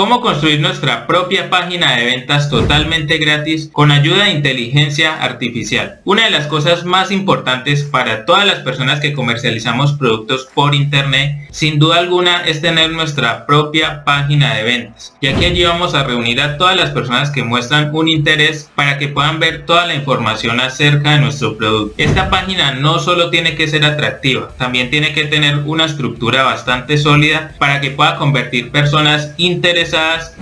cómo construir nuestra propia página de ventas totalmente gratis con ayuda de inteligencia artificial. Una de las cosas más importantes para todas las personas que comercializamos productos por internet, sin duda alguna, es tener nuestra propia página de ventas, ya que allí vamos a reunir a todas las personas que muestran un interés para que puedan ver toda la información acerca de nuestro producto. Esta página no solo tiene que ser atractiva, también tiene que tener una estructura bastante sólida para que pueda convertir personas interesadas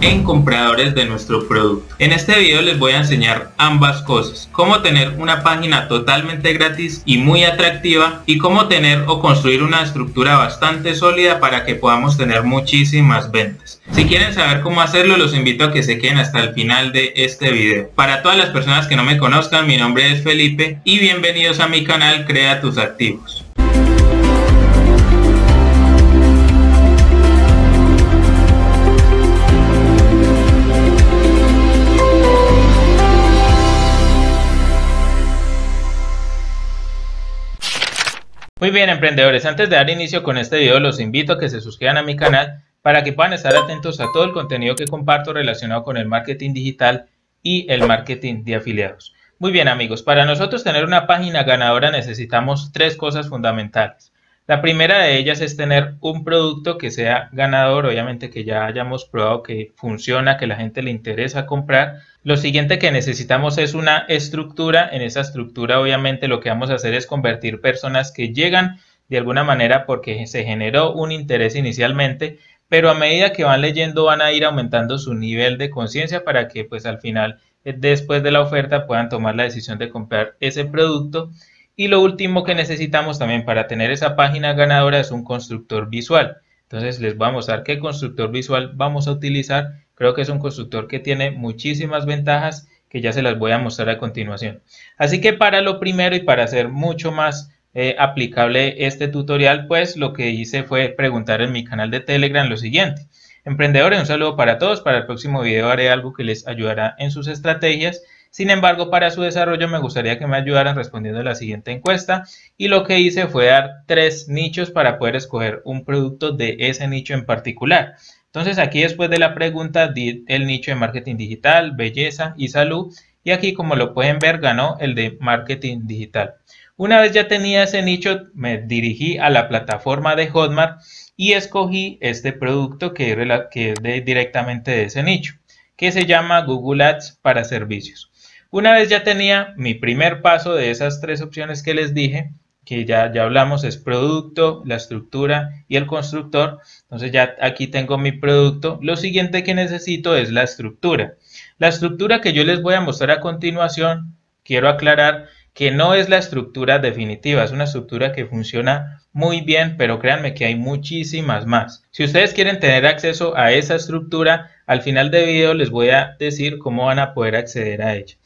en compradores de nuestro producto. En este video les voy a enseñar ambas cosas, cómo tener una página totalmente gratis y muy atractiva y cómo tener o construir una estructura bastante sólida para que podamos tener muchísimas ventas. Si quieren saber cómo hacerlo los invito a que se queden hasta el final de este video. Para todas las personas que no me conozcan mi nombre es Felipe y bienvenidos a mi canal Crea tus activos. Muy bien emprendedores, antes de dar inicio con este video los invito a que se suscriban a mi canal para que puedan estar atentos a todo el contenido que comparto relacionado con el marketing digital y el marketing de afiliados. Muy bien amigos, para nosotros tener una página ganadora necesitamos tres cosas fundamentales. La primera de ellas es tener un producto que sea ganador, obviamente que ya hayamos probado que funciona, que la gente le interesa comprar. Lo siguiente que necesitamos es una estructura. En esa estructura obviamente lo que vamos a hacer es convertir personas que llegan de alguna manera porque se generó un interés inicialmente, pero a medida que van leyendo van a ir aumentando su nivel de conciencia para que pues al final eh, después de la oferta puedan tomar la decisión de comprar ese producto. Y lo último que necesitamos también para tener esa página ganadora es un constructor visual. Entonces les voy a mostrar qué constructor visual vamos a utilizar Creo que es un constructor que tiene muchísimas ventajas que ya se las voy a mostrar a continuación. Así que para lo primero y para hacer mucho más eh, aplicable este tutorial, pues lo que hice fue preguntar en mi canal de Telegram lo siguiente. Emprendedores, un saludo para todos. Para el próximo video haré algo que les ayudará en sus estrategias. Sin embargo, para su desarrollo me gustaría que me ayudaran respondiendo a la siguiente encuesta y lo que hice fue dar tres nichos para poder escoger un producto de ese nicho en particular. Entonces aquí después de la pregunta di el nicho de marketing digital, belleza y salud y aquí como lo pueden ver ganó el de marketing digital. Una vez ya tenía ese nicho me dirigí a la plataforma de Hotmart y escogí este producto que es, directamente de ese nicho que se llama Google Ads para servicios. Una vez ya tenía mi primer paso de esas tres opciones que les dije, que ya, ya hablamos es producto, la estructura y el constructor. Entonces ya aquí tengo mi producto. Lo siguiente que necesito es la estructura. La estructura que yo les voy a mostrar a continuación, quiero aclarar que no es la estructura definitiva, es una estructura que funciona muy bien, pero créanme que hay muchísimas más. Si ustedes quieren tener acceso a esa estructura, al final del video les voy a decir cómo van a poder acceder a ella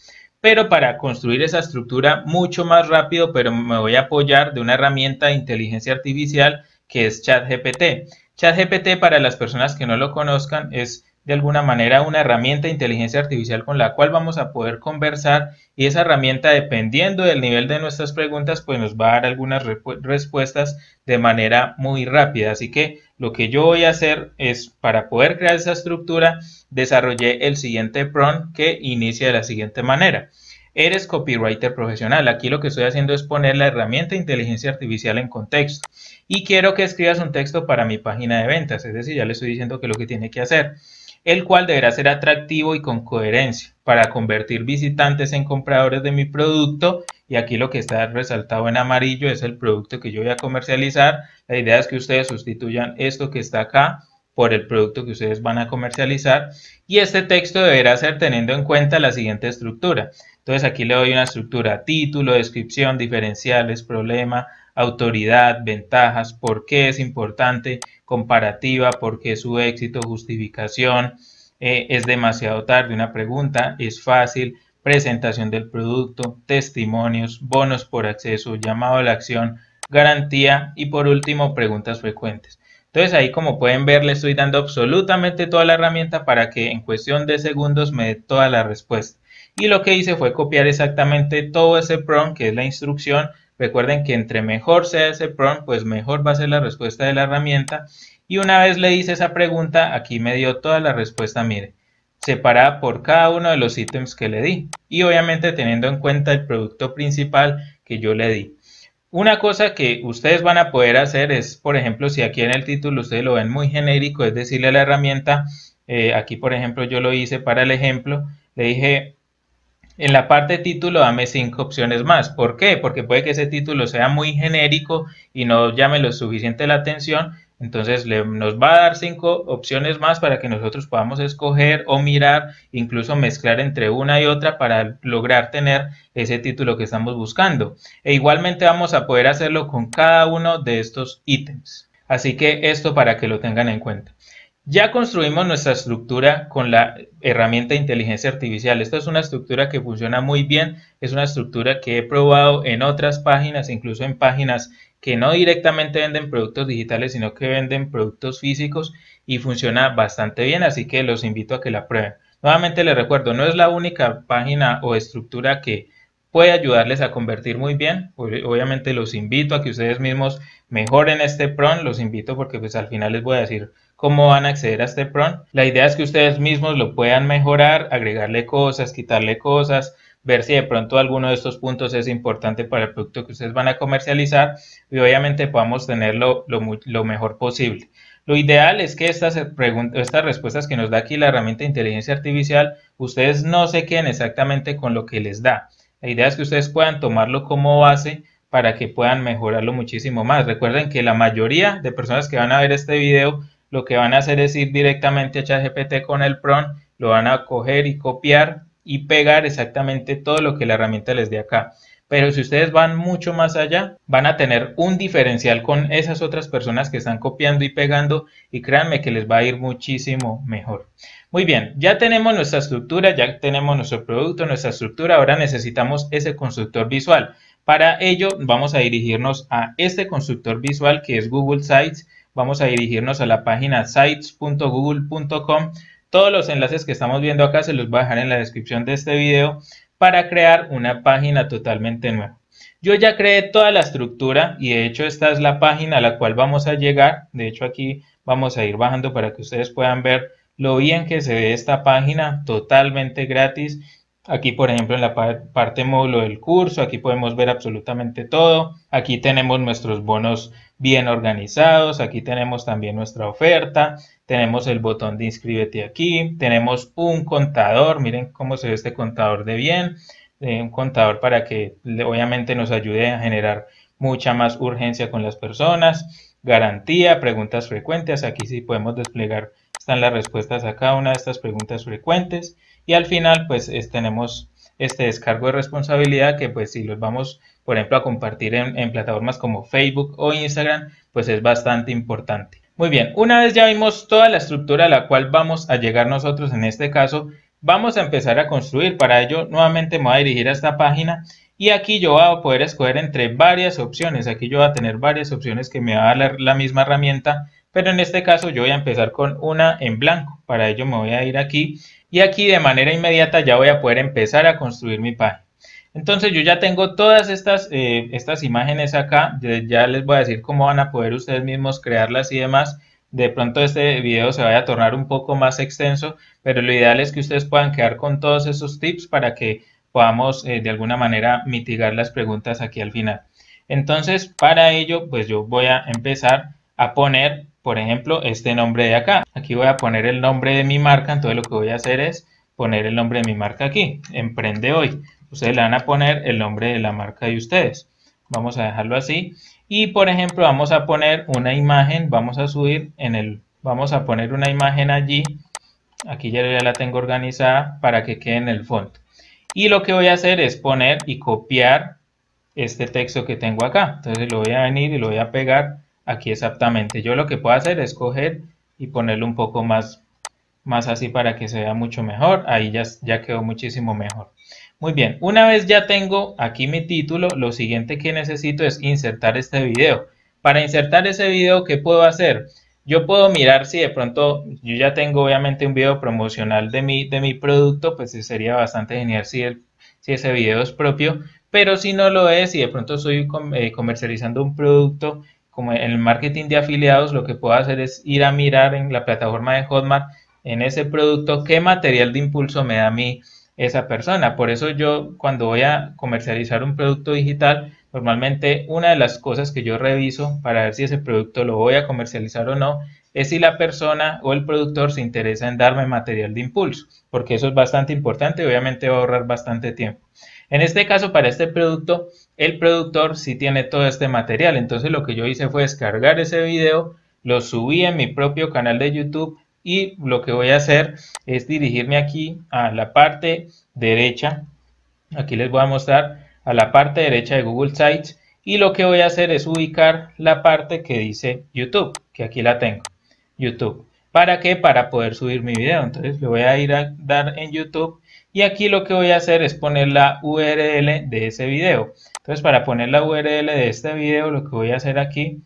pero para construir esa estructura mucho más rápido, pero me voy a apoyar de una herramienta de inteligencia artificial que es ChatGPT. ChatGPT, para las personas que no lo conozcan, es de alguna manera una herramienta de inteligencia artificial con la cual vamos a poder conversar y esa herramienta dependiendo del nivel de nuestras preguntas pues nos va a dar algunas respuestas de manera muy rápida así que lo que yo voy a hacer es para poder crear esa estructura desarrollé el siguiente prompt que inicia de la siguiente manera Eres copywriter profesional. Aquí lo que estoy haciendo es poner la herramienta de inteligencia artificial en contexto. Y quiero que escribas un texto para mi página de ventas. Es decir, ya le estoy diciendo que lo que tiene que hacer el cual deberá ser atractivo y con coherencia para convertir visitantes en compradores de mi producto y aquí lo que está resaltado en amarillo es el producto que yo voy a comercializar. La idea es que ustedes sustituyan esto que está acá por el producto que ustedes van a comercializar y este texto deberá ser teniendo en cuenta la siguiente estructura. Entonces aquí le doy una estructura título, descripción, diferenciales, problema, autoridad, ventajas, por qué es importante, comparativa, por qué su éxito, justificación, eh, es demasiado tarde, una pregunta, es fácil, presentación del producto, testimonios, bonos por acceso, llamado a la acción, garantía y por último preguntas frecuentes. Entonces ahí como pueden ver le estoy dando absolutamente toda la herramienta para que en cuestión de segundos me dé toda la respuesta. Y lo que hice fue copiar exactamente todo ese prompt que es la instrucción Recuerden que entre mejor sea ese prompt, pues mejor va a ser la respuesta de la herramienta. Y una vez le hice esa pregunta, aquí me dio toda la respuesta, mire, separada por cada uno de los ítems que le di. Y obviamente teniendo en cuenta el producto principal que yo le di. Una cosa que ustedes van a poder hacer es, por ejemplo, si aquí en el título ustedes lo ven muy genérico, es decirle a la herramienta, eh, aquí por ejemplo yo lo hice para el ejemplo, le dije, en la parte título dame cinco opciones más. ¿Por qué? Porque puede que ese título sea muy genérico y no llame lo suficiente la atención. Entonces nos va a dar cinco opciones más para que nosotros podamos escoger o mirar, incluso mezclar entre una y otra para lograr tener ese título que estamos buscando. E igualmente vamos a poder hacerlo con cada uno de estos ítems. Así que esto para que lo tengan en cuenta. Ya construimos nuestra estructura con la herramienta de inteligencia artificial. Esta es una estructura que funciona muy bien, es una estructura que he probado en otras páginas, incluso en páginas que no directamente venden productos digitales, sino que venden productos físicos y funciona bastante bien, así que los invito a que la prueben. Nuevamente les recuerdo, no es la única página o estructura que puede ayudarles a convertir muy bien. Obviamente los invito a que ustedes mismos mejoren este PRON, los invito porque pues al final les voy a decir cómo van a acceder a este PRON. La idea es que ustedes mismos lo puedan mejorar, agregarle cosas, quitarle cosas, ver si de pronto alguno de estos puntos es importante para el producto que ustedes van a comercializar y obviamente podamos tenerlo lo, mejor posible. Lo ideal es que estas, estas respuestas que nos da aquí la herramienta de inteligencia artificial, ustedes no se queden exactamente con lo que les da. La idea es que ustedes puedan tomarlo como base para que puedan mejorarlo muchísimo más. Recuerden que la mayoría de personas que van a ver este video lo que van a hacer es ir directamente a ChatGPT con el PRON, lo van a coger y copiar y pegar exactamente todo lo que la herramienta les dé acá. Pero si ustedes van mucho más allá, van a tener un diferencial con esas otras personas que están copiando y pegando y créanme que les va a ir muchísimo mejor. Muy bien, ya tenemos nuestra estructura, ya tenemos nuestro producto, nuestra estructura, ahora necesitamos ese constructor visual. Para ello vamos a dirigirnos a este constructor visual que es Google Sites vamos a dirigirnos a la página sites.google.com. Todos los enlaces que estamos viendo acá se los voy a dejar en la descripción de este video para crear una página totalmente nueva. Yo ya creé toda la estructura y de hecho esta es la página a la cual vamos a llegar. De hecho aquí vamos a ir bajando para que ustedes puedan ver lo bien que se ve esta página totalmente gratis. Aquí, por ejemplo, en la parte módulo del curso, aquí podemos ver absolutamente todo. Aquí tenemos nuestros bonos bien organizados. Aquí tenemos también nuestra oferta. Tenemos el botón de inscríbete aquí. Tenemos un contador. Miren cómo se ve este contador de bien. Eh, un contador para que obviamente nos ayude a generar mucha más urgencia con las personas. Garantía, preguntas frecuentes. Aquí sí podemos desplegar. Están las respuestas a cada una de estas preguntas frecuentes. Y al final pues tenemos este descargo de responsabilidad que pues si los vamos por ejemplo, a compartir en, plataformas como Facebook o Instagram, pues es bastante importante. Muy bien, una vez ya vimos toda la estructura a la cual vamos a llegar nosotros en este caso, vamos a empezar a construir. Para ello, nuevamente me voy a dirigir a esta página y aquí yo voy a poder escoger entre varias opciones. Aquí yo voy a tener varias opciones que me va a dar la misma herramienta, pero en este caso yo voy a empezar con una en blanco. Para ello me voy a ir aquí y aquí de manera inmediata ya voy a poder empezar a construir mi página. Entonces yo ya tengo todas estas, eh, estas imágenes acá, ya les voy a decir cómo van a poder ustedes mismos crearlas y demás. De pronto este video se vaya a tornar un poco más extenso, pero lo ideal es que ustedes puedan quedar con todos esos tips para que podamos eh, de alguna manera mitigar las preguntas aquí al final. Entonces para ello pues yo voy a empezar a poner por ejemplo este nombre de acá. Aquí voy a poner el nombre de mi marca, entonces lo que voy a hacer es poner el nombre de mi marca aquí, Emprende Hoy ustedes le van a poner el nombre de la marca de ustedes. Vamos a dejarlo así. Y por ejemplo, vamos a poner una imagen, vamos a subir en el, vamos a poner una imagen allí. Aquí ya, ya la tengo organizada para que quede en el fondo. Y lo que voy a hacer es poner y copiar este texto que tengo acá. Entonces lo voy a venir y lo voy a pegar aquí exactamente. Yo lo que puedo hacer es coger y ponerlo un poco más, más así para que se vea mucho mejor. Ahí ya, ya quedó muchísimo mejor. Muy bien, una vez ya tengo aquí mi título, lo siguiente que necesito es insertar este video. Para insertar ese video, ¿qué puedo hacer? Yo puedo mirar si de pronto yo ya tengo obviamente un video promocional de mi, de mi producto, pues sería bastante genial si, si ese video es propio, pero si no lo es y de pronto estoy eh, comercializando un producto como en el marketing de afiliados, lo que puedo hacer es ir a mirar en la plataforma de Hotmart, en ese producto, qué material de impulso me da a mí esa persona. Por eso yo cuando voy a comercializar un producto digital, normalmente una de las cosas que yo reviso para ver si ese producto lo voy a comercializar o no es si la persona o el productor se interesa en darme material de impulso, porque eso es bastante importante y obviamente va a ahorrar bastante tiempo. En este caso, para este producto, el productor sí tiene todo este material, entonces lo que yo hice fue descargar ese video, lo subí en mi propio canal de YouTube y lo que voy a hacer es dirigirme aquí a la parte derecha, aquí les voy a mostrar a la parte derecha de Google Sites y lo que voy a hacer es ubicar la parte que dice YouTube, que aquí la tengo. YouTube. ¿Para qué? Para poder subir mi video. Entonces le voy a ir a dar en YouTube y aquí lo que voy a hacer es poner la URL de ese video. Entonces para poner la URL de este video lo que voy a hacer aquí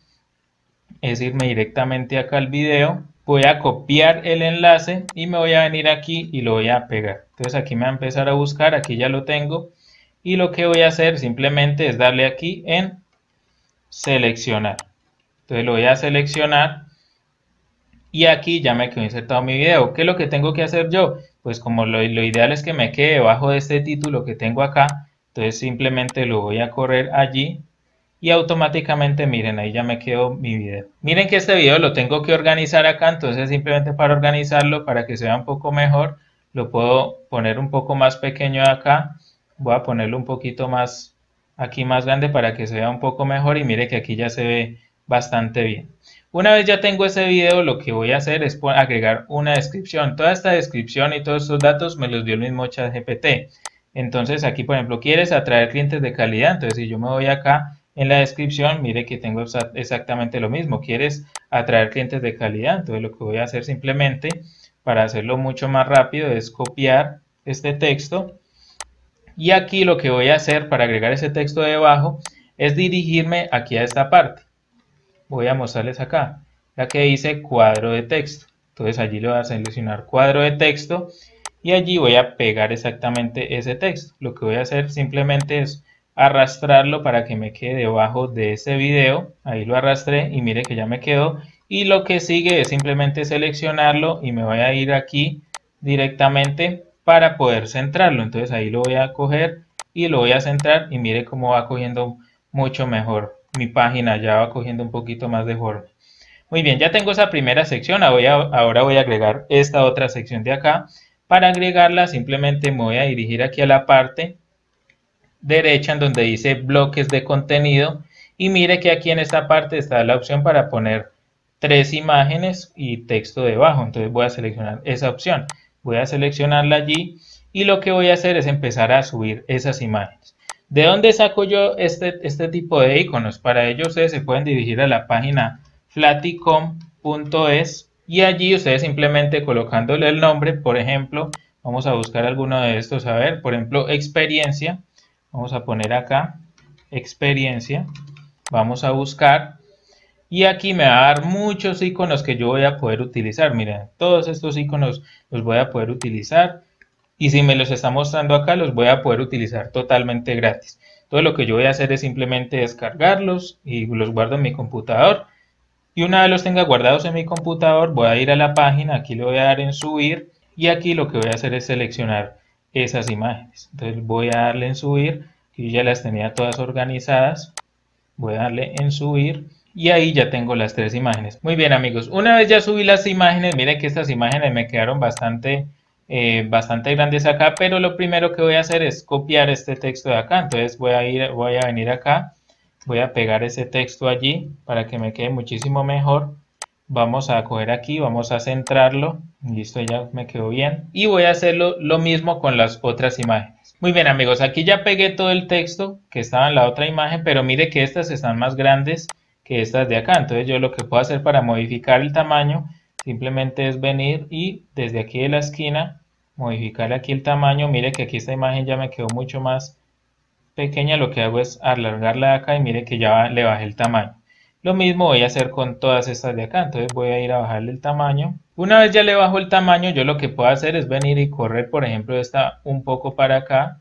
es irme directamente acá al video. Voy a copiar el enlace y me voy a venir aquí y lo voy a pegar. Entonces aquí me va a empezar a buscar, aquí ya lo tengo. Y lo que voy a hacer simplemente es darle aquí en seleccionar. Entonces lo voy a seleccionar y aquí ya me quedó insertado mi video. ¿Qué es lo que tengo que hacer yo? Pues como lo, ideal es que me quede debajo de este título que tengo acá, entonces simplemente lo voy a correr allí y automáticamente miren ahí ya me quedó mi video. Miren que este video lo tengo que organizar acá entonces simplemente para organizarlo para que se vea un poco mejor lo puedo poner un poco más pequeño acá. Voy a ponerlo un poquito más aquí más grande para que se vea un poco mejor y mire que aquí ya se ve bastante bien una vez ya tengo ese video, lo que voy a hacer es agregar una descripción. Toda esta descripción y todos estos datos me los dio el mismo chat GPT. Entonces aquí, por ejemplo, quieres atraer clientes de calidad. Entonces, si yo me voy acá en la descripción, mire que tengo exactamente lo mismo. Quieres atraer clientes de calidad. Entonces, lo que voy a hacer simplemente para hacerlo mucho más rápido es copiar este texto. Y aquí lo que voy a hacer para agregar ese texto debajo es dirigirme aquí a esta parte voy a mostrarles acá, la que dice cuadro de texto. Entonces allí le voy a seleccionar cuadro de texto y allí voy a pegar exactamente ese texto. Lo que voy a hacer simplemente es arrastrarlo para que me quede debajo de ese video. Ahí lo arrastré y mire que ya me quedó. Y lo que sigue es simplemente seleccionarlo y me voy a ir aquí directamente para poder centrarlo. Entonces ahí lo voy a coger y lo voy a centrar y mire cómo va cogiendo mucho mejor mi página ya va cogiendo un poquito más de forma. Muy bien, ya tengo esa primera sección, ahora voy a agregar esta otra sección de acá. Para agregarla simplemente me voy a dirigir aquí a la parte derecha en donde dice bloques de contenido y mire que aquí en esta parte está la opción para poner tres imágenes y texto debajo. Entonces voy a seleccionar esa opción. Voy a seleccionarla allí y lo que voy a hacer es empezar a subir esas imágenes. ¿De dónde saco yo este, este tipo de iconos? Para ello ustedes se pueden dirigir a la página flaticom.es y allí ustedes simplemente colocándole el nombre, por ejemplo, vamos a buscar alguno de estos, a ver, por ejemplo, experiencia, vamos a poner acá, experiencia, vamos a buscar y aquí me va a dar muchos iconos que yo voy a poder utilizar, miren, todos estos iconos los voy a poder utilizar, y si me los está mostrando acá los voy a poder utilizar totalmente gratis. Todo lo que yo voy a hacer es simplemente descargarlos y los guardo en mi computador. Y una vez los tenga guardados en mi computador voy a ir a la página, aquí le voy a dar en subir y aquí lo que voy a hacer es seleccionar esas imágenes. Entonces voy a darle en subir, que yo ya las tenía todas organizadas. Voy a darle en subir y ahí ya tengo las tres imágenes. Muy bien amigos, una vez ya subí las imágenes, miren que estas imágenes me quedaron bastante eh, bastante grandes acá, pero lo primero que voy a hacer es copiar este texto de acá. Entonces voy a, ir, voy a venir acá, voy a pegar ese texto allí para que me quede muchísimo mejor. Vamos a coger aquí, vamos a centrarlo. Listo, ya me quedó bien. Y voy a hacerlo lo mismo con las otras imágenes. Muy bien amigos, aquí ya pegué todo el texto que estaba en la otra imagen, pero mire que estas están más grandes que estas de acá. Entonces yo lo que puedo hacer para modificar el tamaño simplemente es venir y desde aquí de la esquina modificar aquí el tamaño. Mire que aquí esta imagen ya me quedó mucho más pequeña. Lo que hago es alargarla de acá y mire que ya le bajé el tamaño. Lo mismo voy a hacer con todas estas de acá. Entonces voy a ir a bajarle el tamaño. Una vez ya le bajo el tamaño yo lo que puedo hacer es venir y correr por ejemplo esta un poco para acá.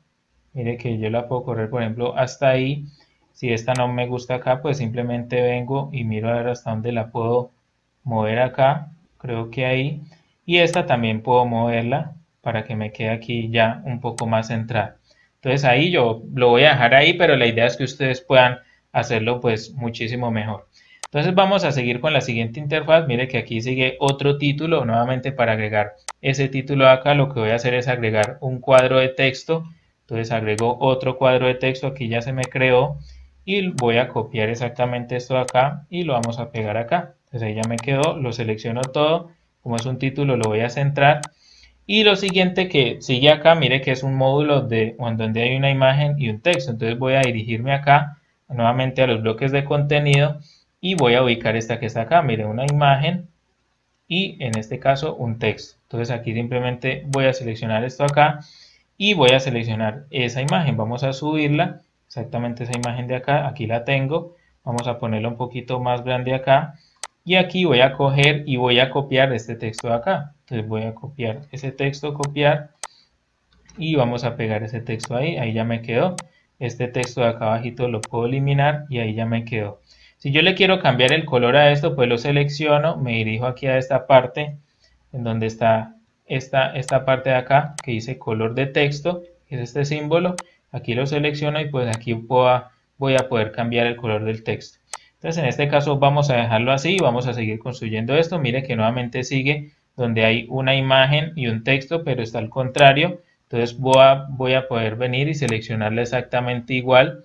Mire que yo la puedo correr por ejemplo hasta ahí. Si esta no me gusta acá, pues simplemente vengo y miro a ver hasta dónde la puedo mover acá. Creo que ahí. Y esta también puedo moverla para que me quede aquí ya un poco más centrada. Entonces ahí yo lo voy a dejar ahí, pero la idea es que ustedes puedan hacerlo pues muchísimo mejor. Entonces vamos a seguir con la siguiente interfaz. Mire que aquí sigue otro título. Nuevamente para agregar ese título acá lo que voy a hacer es agregar un cuadro de texto. Entonces agrego otro cuadro de texto. Aquí ya se me creó. Y voy a copiar exactamente esto acá y lo vamos a pegar acá. Entonces ahí ya me quedó. Lo selecciono todo. Como es un título lo voy a centrar. Y lo siguiente que sigue acá, mire que es un módulo de, donde hay una imagen y un texto. Entonces voy a dirigirme acá nuevamente a los bloques de contenido y voy a ubicar esta que está acá, mire, una imagen y en este caso un texto. Entonces aquí simplemente voy a seleccionar esto acá y voy a seleccionar esa imagen. Vamos a subirla, exactamente esa imagen de acá, aquí la tengo. Vamos a ponerla un poquito más grande acá y aquí voy a coger y voy a copiar este texto de acá. Entonces voy a copiar ese texto, copiar y vamos a pegar ese texto ahí, ahí ya me quedó. Este texto de acá abajito lo puedo eliminar y ahí ya me quedó. Si yo le quiero cambiar el color a esto, pues lo selecciono, me dirijo aquí a esta parte, en donde está esta, esta parte de acá, que dice color de texto, que es este símbolo. Aquí lo selecciono y pues aquí voy a poder cambiar el color del texto. Entonces en este caso vamos a dejarlo así y vamos a seguir construyendo esto. Mire que nuevamente sigue donde hay una imagen y un texto, pero está al contrario. Entonces voy a, voy a poder venir y seleccionarla exactamente igual.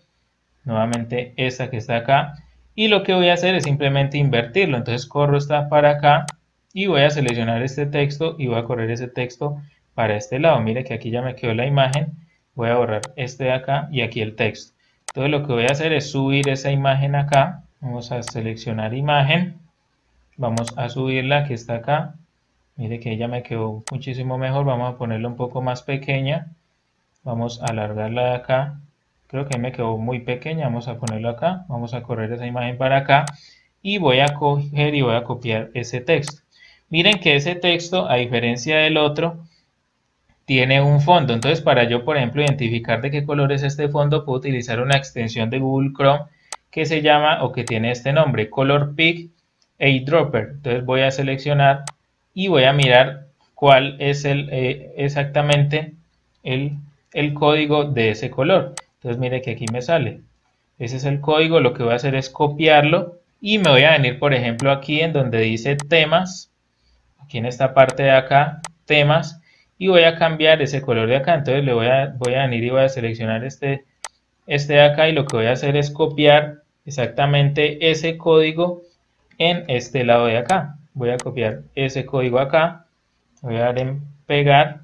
Nuevamente esta que está acá y lo que voy a hacer es simplemente invertirlo. Entonces corro esta para acá y voy a seleccionar este texto y voy a correr ese texto para este lado. Mire que aquí ya me quedó la imagen. Voy a borrar este de acá y aquí el texto. Entonces lo que voy a hacer es subir esa imagen acá. Vamos a seleccionar imagen. Vamos a subirla que está acá. Mire que ya me quedó muchísimo mejor. Vamos a ponerla un poco más pequeña. Vamos a alargarla de acá creo que me quedó muy pequeña, vamos a ponerlo acá, vamos a correr esa imagen para acá y voy a coger y voy a copiar ese texto. Miren que ese texto, a diferencia del otro, tiene un fondo. Entonces, para yo, por ejemplo, identificar de qué color es este fondo, puedo utilizar una extensión de Google Chrome que se llama o que tiene este nombre, Color Pick Dropper. Entonces voy a seleccionar y voy a mirar cuál es el, eh, exactamente el, el código de ese color. Entonces mire que aquí me sale. Ese es el código, lo que voy a hacer es copiarlo y me voy a venir por ejemplo aquí en donde dice temas, aquí en esta parte de acá, temas, y voy a cambiar ese color de acá. Entonces le voy a, voy a venir y voy a seleccionar este, este de acá y lo que voy a hacer es copiar exactamente ese código en este lado de acá. Voy a copiar ese código acá, voy a dar en pegar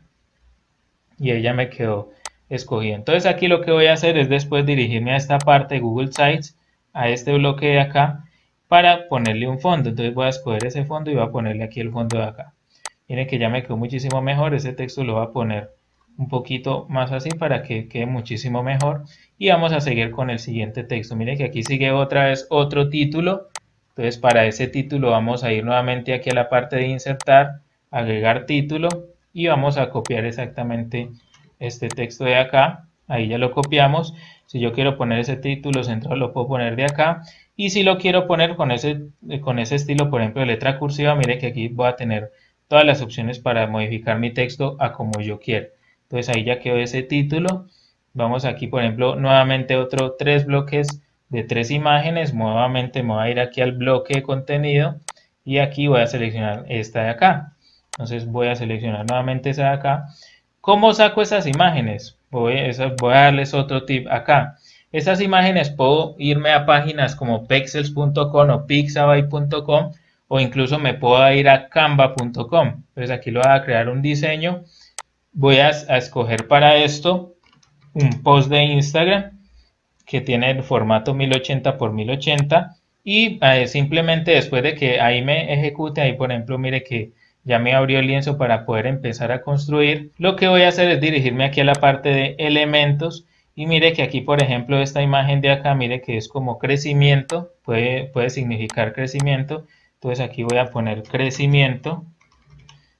y ya me quedó escogí. Entonces aquí lo que voy a hacer es después dirigirme a esta parte de Google Sites, a este bloque de acá, para ponerle un fondo. Entonces voy a escoger ese fondo y voy a ponerle aquí el fondo de acá. Miren que ya me quedó muchísimo mejor. Ese texto lo voy a poner un poquito más así para que quede muchísimo mejor. Y vamos a seguir con el siguiente texto. Miren que aquí sigue otra vez otro título. Entonces para ese título vamos a ir nuevamente aquí a la parte de insertar, agregar título y vamos a copiar exactamente este texto de acá, ahí ya lo copiamos. Si yo quiero poner ese título central lo puedo poner de acá. Y si lo quiero poner con ese, con ese estilo, por ejemplo, letra cursiva, mire que aquí voy a tener todas las opciones para modificar mi texto a como yo quiero. Entonces ahí ya quedó ese título. Vamos aquí, por ejemplo, nuevamente otro tres bloques de tres imágenes. Nuevamente me voy a ir aquí al bloque de contenido y aquí voy a seleccionar esta de acá. Entonces voy a seleccionar nuevamente esa de acá ¿Cómo saco esas imágenes? Voy, a darles otro tip acá. Esas imágenes puedo irme a páginas como pexels.com o pixabay.com o incluso me puedo ir a canva.com. Entonces aquí lo voy a crear un diseño. Voy a, escoger para esto un post de Instagram que tiene el formato 1080 x 1080 y eh, simplemente después de que ahí me ejecute, ahí por ejemplo mire que ya me abrió el lienzo para poder empezar a construir. Lo que voy a hacer es dirigirme aquí a la parte de elementos y mire que aquí por ejemplo esta imagen de acá, mire que es como crecimiento, puede, puede significar crecimiento. Entonces aquí voy a poner crecimiento,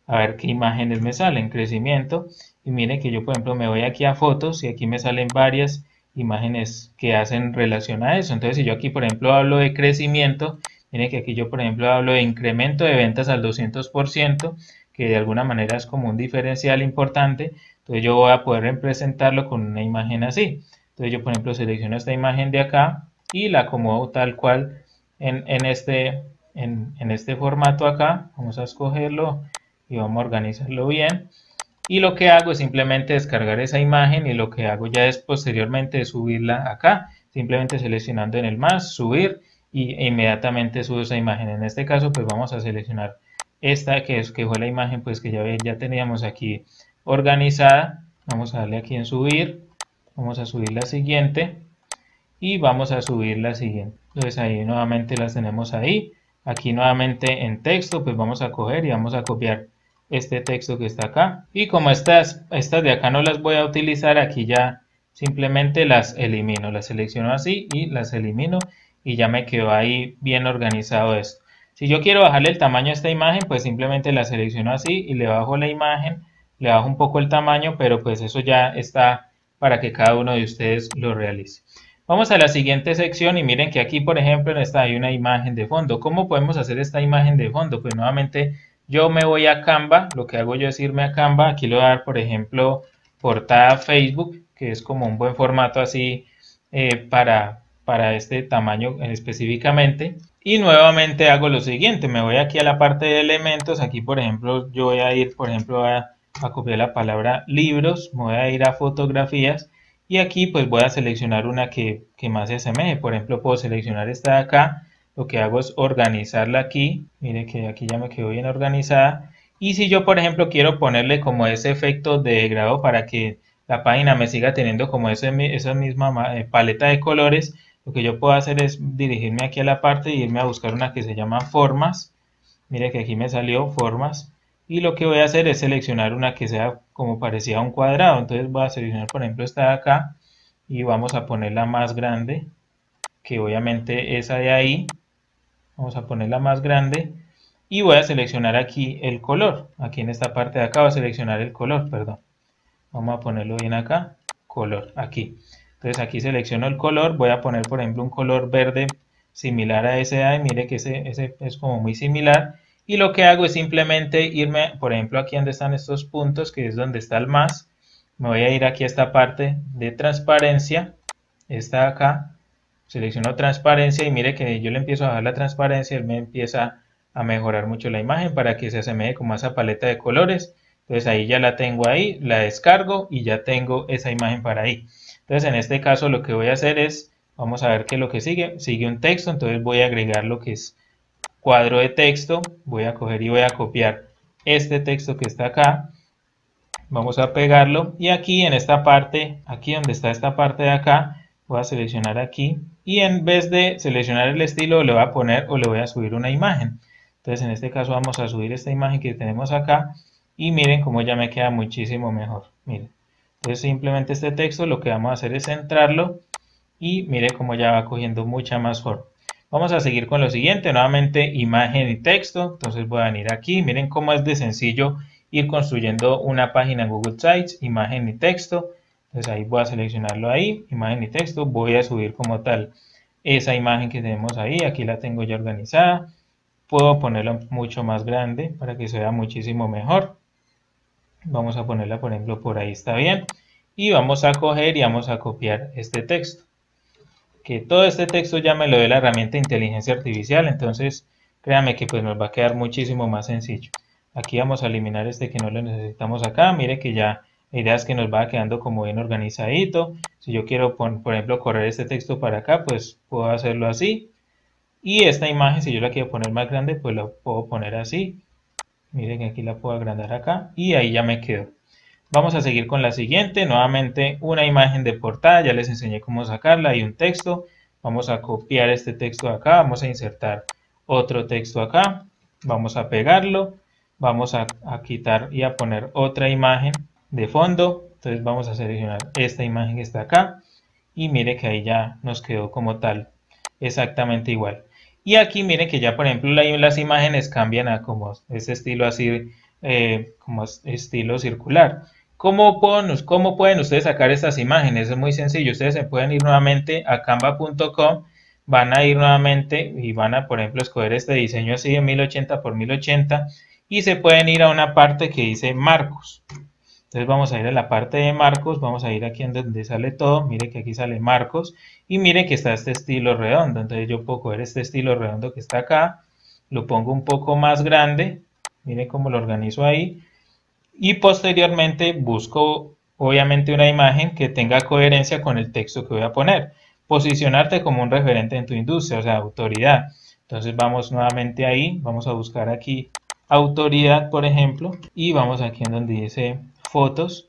a ver qué imágenes me salen, crecimiento. Y mire que yo por ejemplo me voy aquí a fotos y aquí me salen varias imágenes que hacen relación a eso. Entonces, si yo aquí, por ejemplo, hablo de crecimiento, miren que aquí yo, por ejemplo, hablo de incremento de ventas al 200%, que de alguna manera es como un diferencial importante. Entonces, yo voy a poder representarlo con una imagen así. Entonces, yo, por ejemplo, selecciono esta imagen de acá y la acomodo tal cual en, este, en, en este formato acá. Vamos a escogerlo y vamos a organizarlo bien y lo que hago es simplemente descargar esa imagen y lo que hago ya es posteriormente subirla acá. Simplemente seleccionando en el más subir y inmediatamente subo esa imagen. En este caso pues vamos a seleccionar esta que es que fue la imagen pues que ya, ya teníamos aquí organizada. Vamos a darle aquí en subir. Vamos a subir la siguiente y vamos a subir la siguiente. Entonces ahí nuevamente las tenemos ahí. Aquí nuevamente en texto pues vamos a coger y vamos a copiar este texto que está acá. Y como estas, estas de acá no las voy a utilizar, aquí ya simplemente las elimino. Las selecciono así y las elimino y ya me quedó ahí bien organizado esto. Si yo quiero bajarle el tamaño a esta imagen, pues simplemente la selecciono así y le bajo la imagen, le bajo un poco el tamaño, pero pues eso ya está para que cada uno de ustedes lo realice. Vamos a la siguiente sección y miren que aquí, por ejemplo, en esta hay una imagen de fondo. ¿Cómo podemos hacer esta imagen de fondo? Pues nuevamente yo me voy a Canva, lo que hago yo es irme a Canva, aquí le voy a dar por ejemplo portada Facebook, que es como un buen formato así eh, para, para este tamaño específicamente. Y nuevamente hago lo siguiente, me voy aquí a la parte de elementos, aquí por ejemplo yo voy a ir por ejemplo a, a copiar la palabra libros, me voy a ir a fotografías y aquí pues voy a seleccionar una que, que más se asemeje, por ejemplo puedo seleccionar esta de acá lo que hago es organizarla aquí. Mire que aquí ya me quedó bien organizada. Y si yo, por ejemplo, quiero ponerle como ese efecto de grado para que la página me siga teniendo como ese, esa misma eh, paleta de colores, lo que yo puedo hacer es dirigirme aquí a la parte y irme a buscar una que se llama formas. Mire que aquí me salió formas. Y lo que voy a hacer es seleccionar una que sea como parecía a un cuadrado. Entonces voy a seleccionar, por ejemplo, esta de acá. Y vamos a ponerla más grande. Que obviamente esa de ahí Vamos a ponerla más grande y voy a seleccionar aquí el color. Aquí en esta parte de acá voy a seleccionar el color, perdón. Vamos a ponerlo bien acá, color, aquí. Entonces aquí selecciono el color, voy a poner por ejemplo un color verde similar a ese y mire que ese, ese es como muy similar. Y lo que hago es simplemente irme, por ejemplo aquí donde están estos puntos, que es donde está el más. Me voy a ir aquí a esta parte de transparencia, esta acá, selecciono transparencia y mire que yo le empiezo a bajar la transparencia, él me empieza a mejorar mucho la imagen para que se asemeje como esa paleta de colores. Entonces ahí ya la tengo ahí, la descargo y ya tengo esa imagen para ahí. Entonces en este caso lo que voy a hacer es, vamos a ver qué es lo que sigue. Sigue un texto, entonces voy a agregar lo que es cuadro de texto. Voy a coger y voy a copiar este texto que está acá. Vamos a pegarlo y aquí en esta parte, aquí donde está esta parte de acá, voy a seleccionar aquí y en vez de seleccionar el estilo le voy a poner o le voy a subir una imagen. Entonces en este caso vamos a subir esta imagen que tenemos acá y miren cómo ya me queda muchísimo mejor. Miren. Entonces simplemente este texto lo que vamos a hacer es centrarlo y mire cómo ya va cogiendo mucha más forma. Vamos a seguir con lo siguiente, nuevamente imagen y texto. Entonces voy a venir aquí, miren cómo es de sencillo ir construyendo una página en Google Sites, imagen y texto. Entonces ahí voy a seleccionarlo ahí, imagen y texto, voy a subir como tal esa imagen que tenemos ahí, aquí la tengo ya organizada. Puedo ponerla mucho más grande para que se vea muchísimo mejor. Vamos a ponerla, por ejemplo, por ahí está bien. Y vamos a coger y vamos a copiar este texto. Que todo este texto ya me lo dé la herramienta inteligencia artificial, entonces créanme que pues nos va a quedar muchísimo más sencillo. Aquí vamos a eliminar este que no lo necesitamos acá. Mire que ya la idea es que nos va quedando como bien organizadito. Si yo quiero, por, ejemplo, correr este texto para acá, pues puedo hacerlo así. Y esta imagen, si yo la quiero poner más grande, pues la puedo poner así. Miren, aquí la puedo agrandar acá y ahí ya me quedo. Vamos a seguir con la siguiente. Nuevamente una imagen de portada. Ya les enseñé cómo sacarla y un texto. Vamos a copiar este texto acá. Vamos a insertar otro texto acá. Vamos a pegarlo. Vamos a quitar y a poner otra imagen de fondo. Entonces vamos a seleccionar esta imagen que está acá. Y mire que ahí ya nos quedó como tal. Exactamente igual. Y aquí mire que ya por ejemplo las imágenes cambian a como ese estilo así, eh, como estilo circular. ¿Cómo pueden, ¿Cómo pueden ustedes sacar estas imágenes? Es muy sencillo. Ustedes se pueden ir nuevamente a canva.com, van a ir nuevamente y van a, por ejemplo, escoger este diseño así de 1080 por 1080 y se pueden ir a una parte que dice marcos. Entonces vamos a ir a la parte de marcos, vamos a ir aquí en donde sale todo, mire que aquí sale marcos y mire que está este estilo redondo. Entonces yo puedo coger este estilo redondo que está acá, lo pongo un poco más grande, mire cómo lo organizo ahí y posteriormente busco obviamente una imagen que tenga coherencia con el texto que voy a poner. Posicionarte como un referente en tu industria, o sea, autoridad. Entonces vamos nuevamente ahí, vamos a buscar aquí autoridad, por ejemplo, y vamos aquí en donde dice fotos,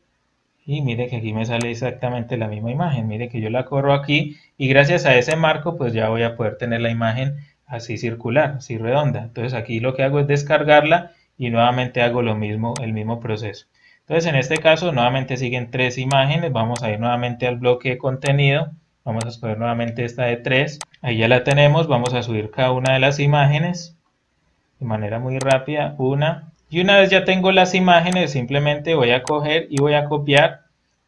y mire que aquí me sale exactamente la misma imagen, mire que yo la corro aquí, y gracias a ese marco, pues ya voy a poder tener la imagen así circular, así redonda. Entonces aquí lo que hago es descargarla y nuevamente hago lo mismo, el mismo proceso. Entonces en este caso nuevamente siguen tres imágenes, vamos a ir nuevamente al bloque de contenido, vamos a escoger nuevamente esta de tres, ahí ya la tenemos, vamos a subir cada una de las imágenes de manera muy rápida, una, y una vez ya tengo las imágenes simplemente voy a coger y voy a copiar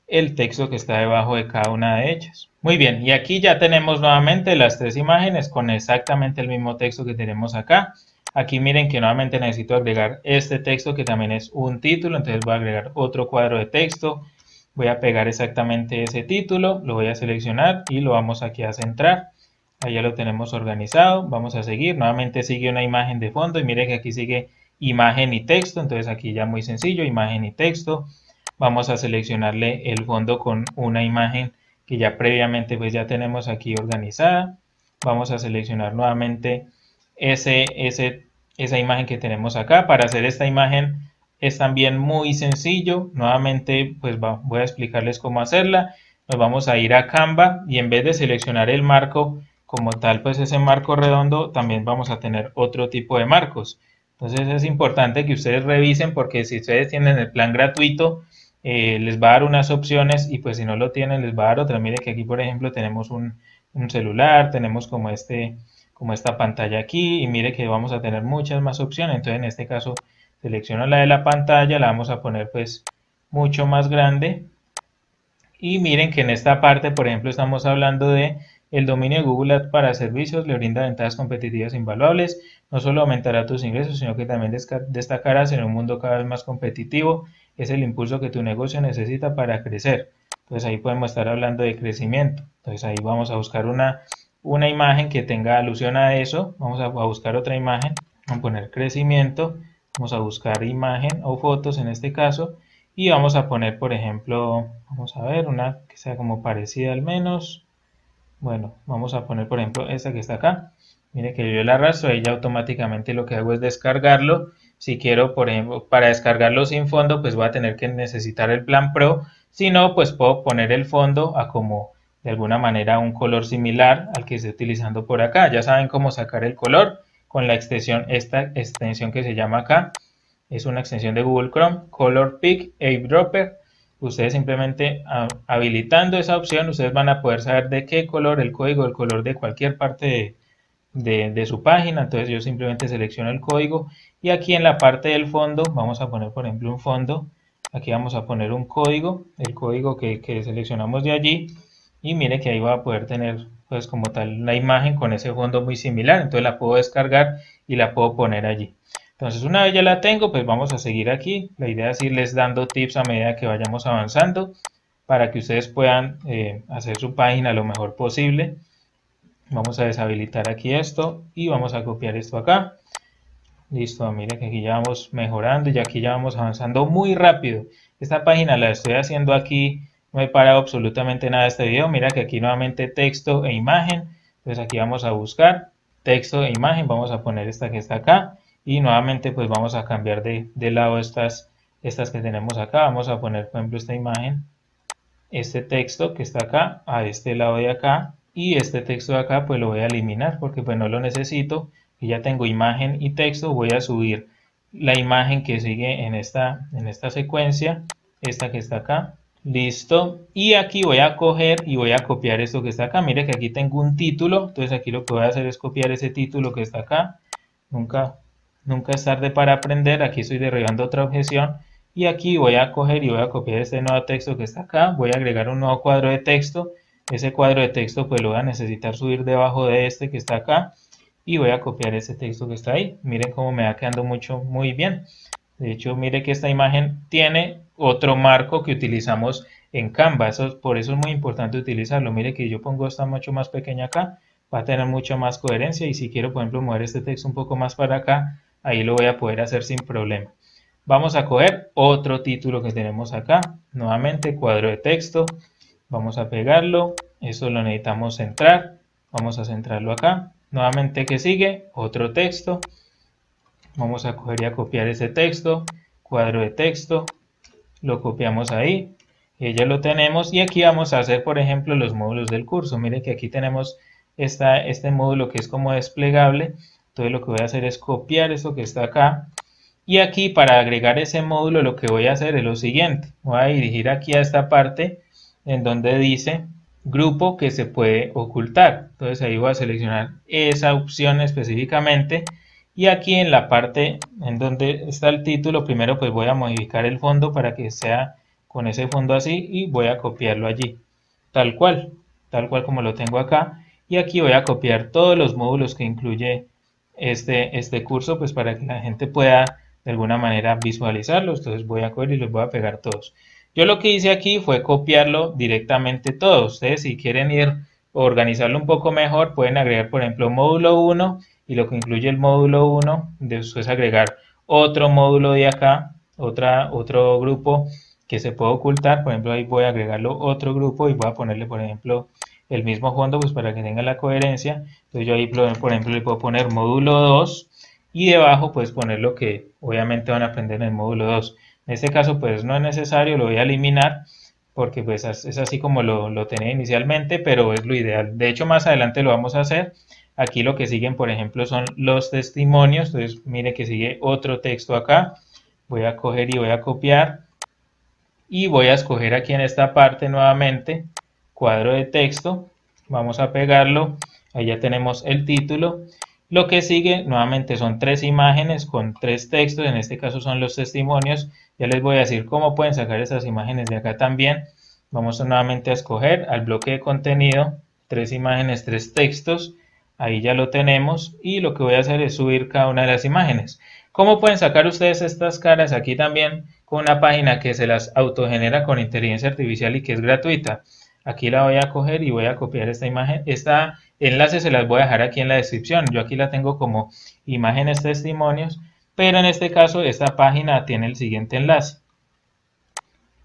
el texto que está debajo de cada una de ellas. Muy bien, y aquí ya tenemos nuevamente las tres imágenes con exactamente el mismo texto que tenemos acá. Aquí miren que nuevamente necesito agregar este texto que también es un título, entonces voy a agregar otro cuadro de texto. Voy a pegar exactamente ese título, lo voy a seleccionar y lo vamos aquí a centrar. Ahí ya lo tenemos organizado, vamos a seguir. Nuevamente sigue una imagen de fondo y miren que aquí sigue imagen y texto, entonces aquí ya muy sencillo, imagen y texto. Vamos a seleccionarle el fondo con una imagen que ya previamente pues ya tenemos aquí organizada. Vamos a seleccionar nuevamente ese, ese, esa imagen que tenemos acá. Para hacer esta imagen es también muy sencillo. Nuevamente pues voy a explicarles cómo hacerla. Nos vamos a ir a Canva y en vez de seleccionar el marco como tal, pues ese marco redondo, también vamos a tener otro tipo de marcos. Entonces es importante que ustedes revisen porque si ustedes tienen el plan gratuito, eh, les va a dar unas opciones y pues si no lo tienen les va a dar otra. Mire que aquí por ejemplo tenemos un, un celular, tenemos como este como esta pantalla aquí y mire que vamos a tener muchas más opciones entonces en este caso selecciono la de la pantalla la vamos a poner pues mucho más grande y miren que en esta parte por ejemplo estamos hablando de el dominio de Google Ads para servicios le brinda ventajas competitivas invaluables no solo aumentará tus ingresos sino que también destacarás en un mundo cada vez más competitivo es el impulso que tu negocio necesita para crecer entonces ahí podemos estar hablando de crecimiento entonces ahí vamos a buscar una una imagen que tenga alusión a eso. Vamos a, buscar otra imagen. Vamos a poner crecimiento. Vamos a buscar imagen o fotos en este caso. Y vamos a poner, por ejemplo, vamos a ver, una que sea como parecida al menos. Bueno, vamos a poner, por ejemplo, esta que está acá. Mire que yo la arrastro, ella automáticamente lo que hago es descargarlo. Si quiero, por ejemplo, para descargarlo sin fondo, pues voy a tener que necesitar el plan Pro. Si no, pues puedo poner el fondo a como de alguna manera un color similar al que estoy utilizando por acá. Ya saben cómo sacar el color con la extensión, esta extensión que se llama acá. Es una extensión de Google Chrome, Color Pick Dropper. Ustedes simplemente ah, habilitando esa opción, ustedes van a poder saber de qué color, el código, el color de cualquier parte de, su página. Entonces yo simplemente selecciono el código y aquí en la parte del fondo, vamos a poner por ejemplo un fondo. Aquí vamos a poner un código, el código que seleccionamos de allí y mire que ahí va a poder tener pues como tal la imagen con ese fondo muy similar entonces la puedo descargar y la puedo poner allí entonces una vez ya la tengo pues vamos a seguir aquí la idea es irles dando tips a medida que vayamos avanzando para que ustedes puedan eh, hacer su página lo mejor posible vamos a deshabilitar aquí esto y vamos a copiar esto acá listo mire que aquí ya vamos mejorando y aquí ya vamos avanzando muy rápido esta página la estoy haciendo aquí no he parado absolutamente nada este video. Mira que aquí nuevamente texto e imagen. Entonces aquí vamos a buscar texto e imagen. Vamos a poner esta que está acá. Y nuevamente pues vamos a cambiar de, lado estas, estas que tenemos acá. Vamos a poner por ejemplo esta imagen, este texto que está acá, a este lado de acá. Y este texto de acá pues lo voy a eliminar porque pues no lo necesito. Y ya tengo imagen y texto. Voy a subir la imagen que sigue en esta, en esta secuencia. Esta que está acá Listo. Y aquí voy a coger y voy a copiar esto que está acá. Mire que aquí tengo un título. Entonces aquí lo que voy a hacer es copiar ese título que está acá. Nunca, nunca es tarde para aprender. Aquí estoy derribando otra objeción. y aquí voy a coger y voy a copiar este nuevo texto que está acá, voy a agregar un nuevo cuadro de texto, ese cuadro de texto pues lo voy a necesitar subir debajo de este que está acá y voy a copiar ese texto que está ahí, miren cómo me va quedando mucho muy bien, de hecho mire que esta imagen tiene otro marco que utilizamos en Canva, por eso es muy importante utilizarlo, mire que yo pongo esta mucho más pequeña acá, va a tener mucha más coherencia y si quiero por ejemplo mover este texto un poco más para acá, ahí lo voy a poder hacer sin problema. Vamos a coger otro título que tenemos acá, nuevamente cuadro de texto, vamos a pegarlo, eso lo necesitamos centrar, vamos a centrarlo acá, nuevamente que sigue, otro texto, vamos a coger y a copiar ese texto, cuadro de texto, lo copiamos ahí, ya lo tenemos. Y aquí vamos a hacer por ejemplo los módulos del curso, mire que aquí tenemos esta, este módulo que es como desplegable, entonces lo que voy a hacer es copiar esto que está acá, y aquí para agregar ese módulo lo que voy a hacer es lo siguiente. Voy a dirigir aquí a esta parte en donde dice grupo que se puede ocultar. Entonces ahí voy a seleccionar esa opción específicamente. Y aquí en la parte en donde está el título, primero pues voy a modificar el fondo para que sea con ese fondo así y voy a copiarlo allí. Tal cual, tal cual como lo tengo acá. Y aquí voy a copiar todos los módulos que incluye este, este curso pues para que la gente pueda de alguna manera visualizarlos. Entonces voy a coger y los voy a pegar todos. Yo lo que hice aquí fue copiarlo directamente todos. Ustedes si quieren ir organizarlo un poco mejor, pueden agregar por ejemplo módulo 1 y lo que incluye el módulo 1, después agregar otro módulo de acá, otra, otro grupo que se puede ocultar. Por ejemplo ahí voy a agregarlo otro grupo y voy a ponerle por ejemplo el mismo fondo pues para que tenga la coherencia. Entonces yo ahí por ejemplo le puedo poner módulo 2 y debajo puedes poner lo que obviamente van a aprender en el módulo 2. En este caso pues no es necesario, lo voy a eliminar porque pues es así como lo, tenía inicialmente, pero es lo ideal. De hecho más adelante lo vamos a hacer. Aquí lo que siguen por ejemplo son los testimonios, entonces mire que sigue otro texto acá. Voy a coger y voy a copiar y voy a escoger aquí en esta parte nuevamente cuadro de texto. Vamos a pegarlo, ahí ya tenemos el título lo que sigue nuevamente son tres imágenes con tres textos, en este caso son los testimonios. Ya les voy a decir cómo pueden sacar esas imágenes de acá también. Vamos nuevamente a escoger al bloque de contenido, tres imágenes, tres textos. Ahí ya lo tenemos y lo que voy a hacer es subir cada una de las imágenes. ¿Cómo pueden sacar ustedes estas caras? Aquí también con una página que se las autogenera con inteligencia artificial y que es gratuita. Aquí la voy a coger y voy a copiar esta imagen. Esta enlaces se las voy a dejar aquí en la descripción. Yo aquí la tengo como imágenes testimonios, pero en este caso esta página tiene el siguiente enlace.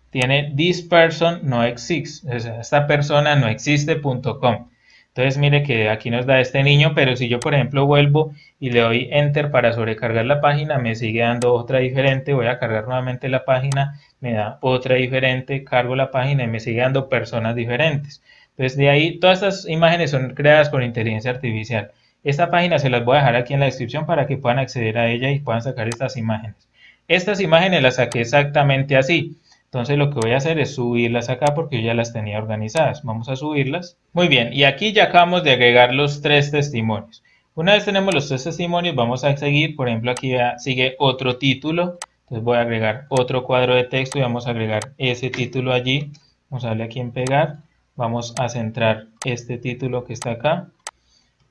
Tiene this person no exists, esta persona no existe.com. Entonces mire que aquí nos da este niño, pero si yo por ejemplo vuelvo y le doy enter para sobrecargar la página, me sigue dando otra diferente, voy a cargar nuevamente la página, me da otra diferente, cargo la página y me sigue dando personas diferentes. Entonces de ahí todas estas imágenes son creadas con inteligencia artificial. Esta página se las voy a dejar aquí en la descripción para que puedan acceder a ella y puedan sacar estas imágenes. Estas imágenes las saqué exactamente así. Entonces lo que voy a hacer es subirlas acá porque yo ya las tenía organizadas. Vamos a subirlas. Muy bien, y aquí ya acabamos de agregar los tres testimonios. Una vez tenemos los tres testimonios, vamos a seguir. Por ejemplo, aquí sigue otro título. Entonces voy a agregar otro cuadro de texto y vamos a agregar ese título allí. Vamos a darle aquí en pegar vamos a centrar este título que está acá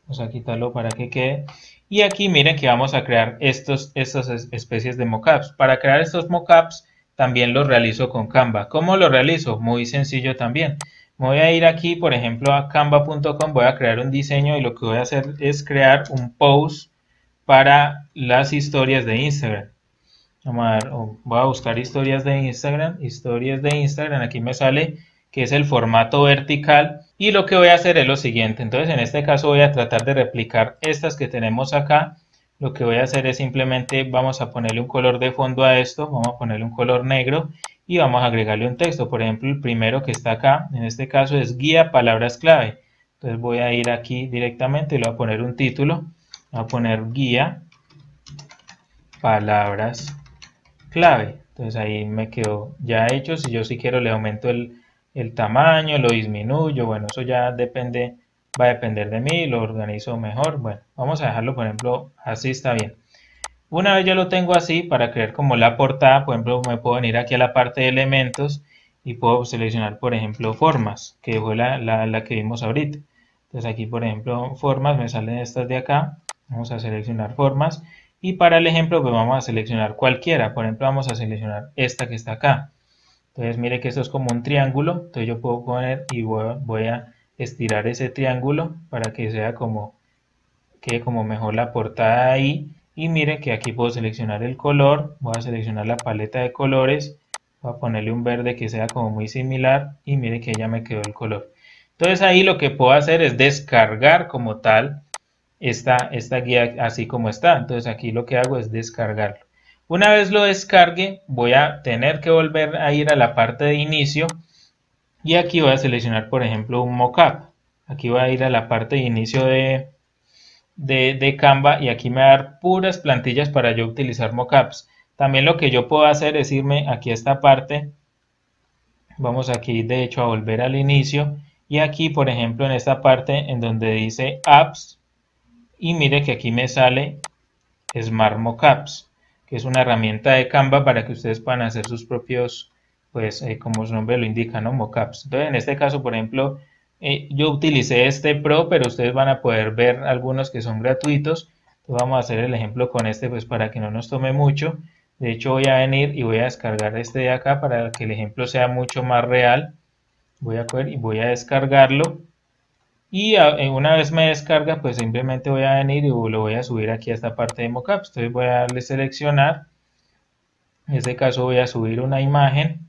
vamos a quitarlo para que quede y aquí miren que vamos a crear estos, estas especies de mockups para crear estos mockups también los realizo con Canva. ¿cómo lo realizo? muy sencillo también. Voy a ir aquí por ejemplo a canva.com voy a crear un diseño y lo que voy a hacer es crear un post para las historias de Instagram. Vamos a ver, voy a buscar historias de Instagram, historias de Instagram, aquí me sale que es el formato vertical y lo que voy a hacer es lo siguiente. Entonces en este caso voy a tratar de replicar estas que tenemos acá lo que voy a hacer es simplemente vamos a ponerle un color de fondo a esto vamos a ponerle un color negro y vamos a agregarle un texto. Por ejemplo el primero que está acá en este caso es guía palabras clave. Entonces voy a ir aquí directamente y le voy a poner un título voy a poner guía palabras clave. Entonces ahí me quedó ya hecho. Si yo si quiero le aumento el el tamaño, lo disminuyo, bueno, eso ya depende, va a depender de mí, lo organizo mejor, bueno, vamos a dejarlo, por ejemplo, así está bien. Una vez yo lo tengo así, para crear como la portada, por ejemplo, me puedo venir aquí a la parte de elementos y puedo seleccionar, por ejemplo, formas, que fue la, la, que vimos ahorita. Entonces aquí, por ejemplo, formas, me salen estas de acá. Vamos a seleccionar formas. Y para el ejemplo, pues vamos a seleccionar cualquiera. Por ejemplo, vamos a seleccionar esta que está acá. Entonces, mire que esto es como un triángulo. Entonces yo puedo poner y voy a, estirar ese triángulo para que sea como, quede como mejor la portada ahí. Y miren que aquí puedo seleccionar el color. Voy a seleccionar la paleta de colores voy a ponerle un verde que sea como muy similar y mire que ya me quedó el color entonces ahí lo que puedo hacer es descargar como tal esta, esta guía así como está entonces aquí lo que hago es descargarlo una vez lo descargue voy a tener que volver a ir a la parte de inicio y aquí voy a seleccionar por ejemplo un mockup aquí voy a ir a la parte de inicio de, de, de Canva y aquí me va a dar puras plantillas para yo utilizar mockups también lo que yo puedo hacer es irme aquí a esta parte. Vamos aquí de hecho a volver al inicio. Y aquí por ejemplo en esta parte en donde dice Apps. Y mire que aquí me sale Smart Mockups. Que es una herramienta de Canva para que ustedes puedan hacer sus propios, pues eh, como su nombre lo indica, ¿no? Mockups. Entonces en este caso por ejemplo eh, yo utilicé este Pro, pero ustedes van a poder ver algunos que son gratuitos. Entonces vamos a hacer el ejemplo con este pues para que no nos tome mucho. De hecho voy a venir y voy a descargar este de acá para que el ejemplo sea mucho más real. Voy a coger y voy a descargarlo. Y eh, una vez me descarga, pues simplemente voy a venir y lo voy a subir aquí a esta parte de mockups. Entonces voy a darle seleccionar. En este caso voy a subir una imagen.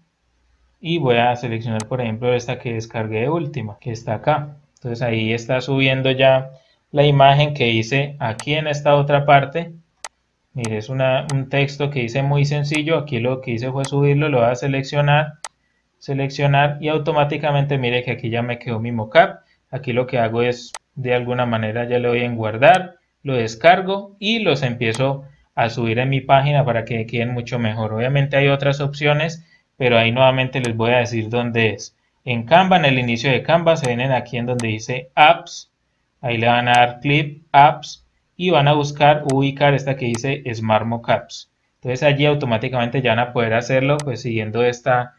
Y voy a seleccionar, por ejemplo, esta que descargué de última, que está acá. Entonces ahí está subiendo ya la imagen que hice aquí en esta otra parte Mire, es un texto que hice muy sencillo. Aquí lo que hice fue subirlo, lo voy a seleccionar, seleccionar y automáticamente mire que aquí ya me quedó mi mockup. Aquí lo que hago es, de alguna manera ya le doy en guardar, lo descargo y los empiezo a subir en mi página para que queden mucho mejor. Obviamente hay otras opciones, pero ahí nuevamente les voy a decir dónde es. En Canva, en el inicio de Canva, se vienen aquí en donde dice Apps. Ahí le van a dar clip, Apps, y van a buscar ubicar esta que dice Smart Mockups. Entonces allí automáticamente ya van a poder hacerlo pues siguiendo esta,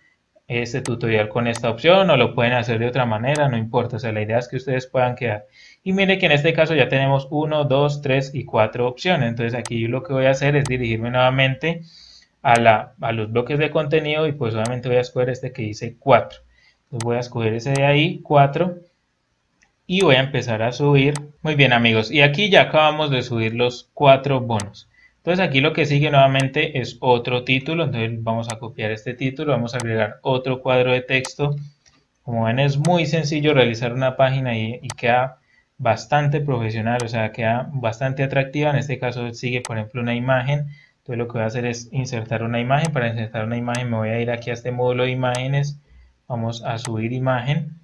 este tutorial con esta opción o lo pueden hacer de otra manera, no importa. O sea, la idea es que ustedes puedan quedar. Y mire que en este caso ya tenemos 1, 2, 3 y 4 opciones. Entonces aquí lo que voy a hacer es dirigirme nuevamente a, la, a los bloques de contenido y pues obviamente voy a escoger este que dice 4. Entonces voy a escoger ese de ahí, 4 y voy a empezar a subir. Muy bien amigos, y aquí ya acabamos de subir los cuatro bonos. Entonces aquí lo que sigue nuevamente es otro título, entonces vamos a copiar este título, vamos a agregar otro cuadro de texto. Como ven es muy sencillo realizar una página y, y queda bastante profesional, o sea, queda bastante atractiva. En este caso sigue, por ejemplo, una imagen. Entonces lo que voy a hacer es insertar una imagen. Para insertar una imagen me voy a ir aquí a este módulo de imágenes. Vamos a subir imagen.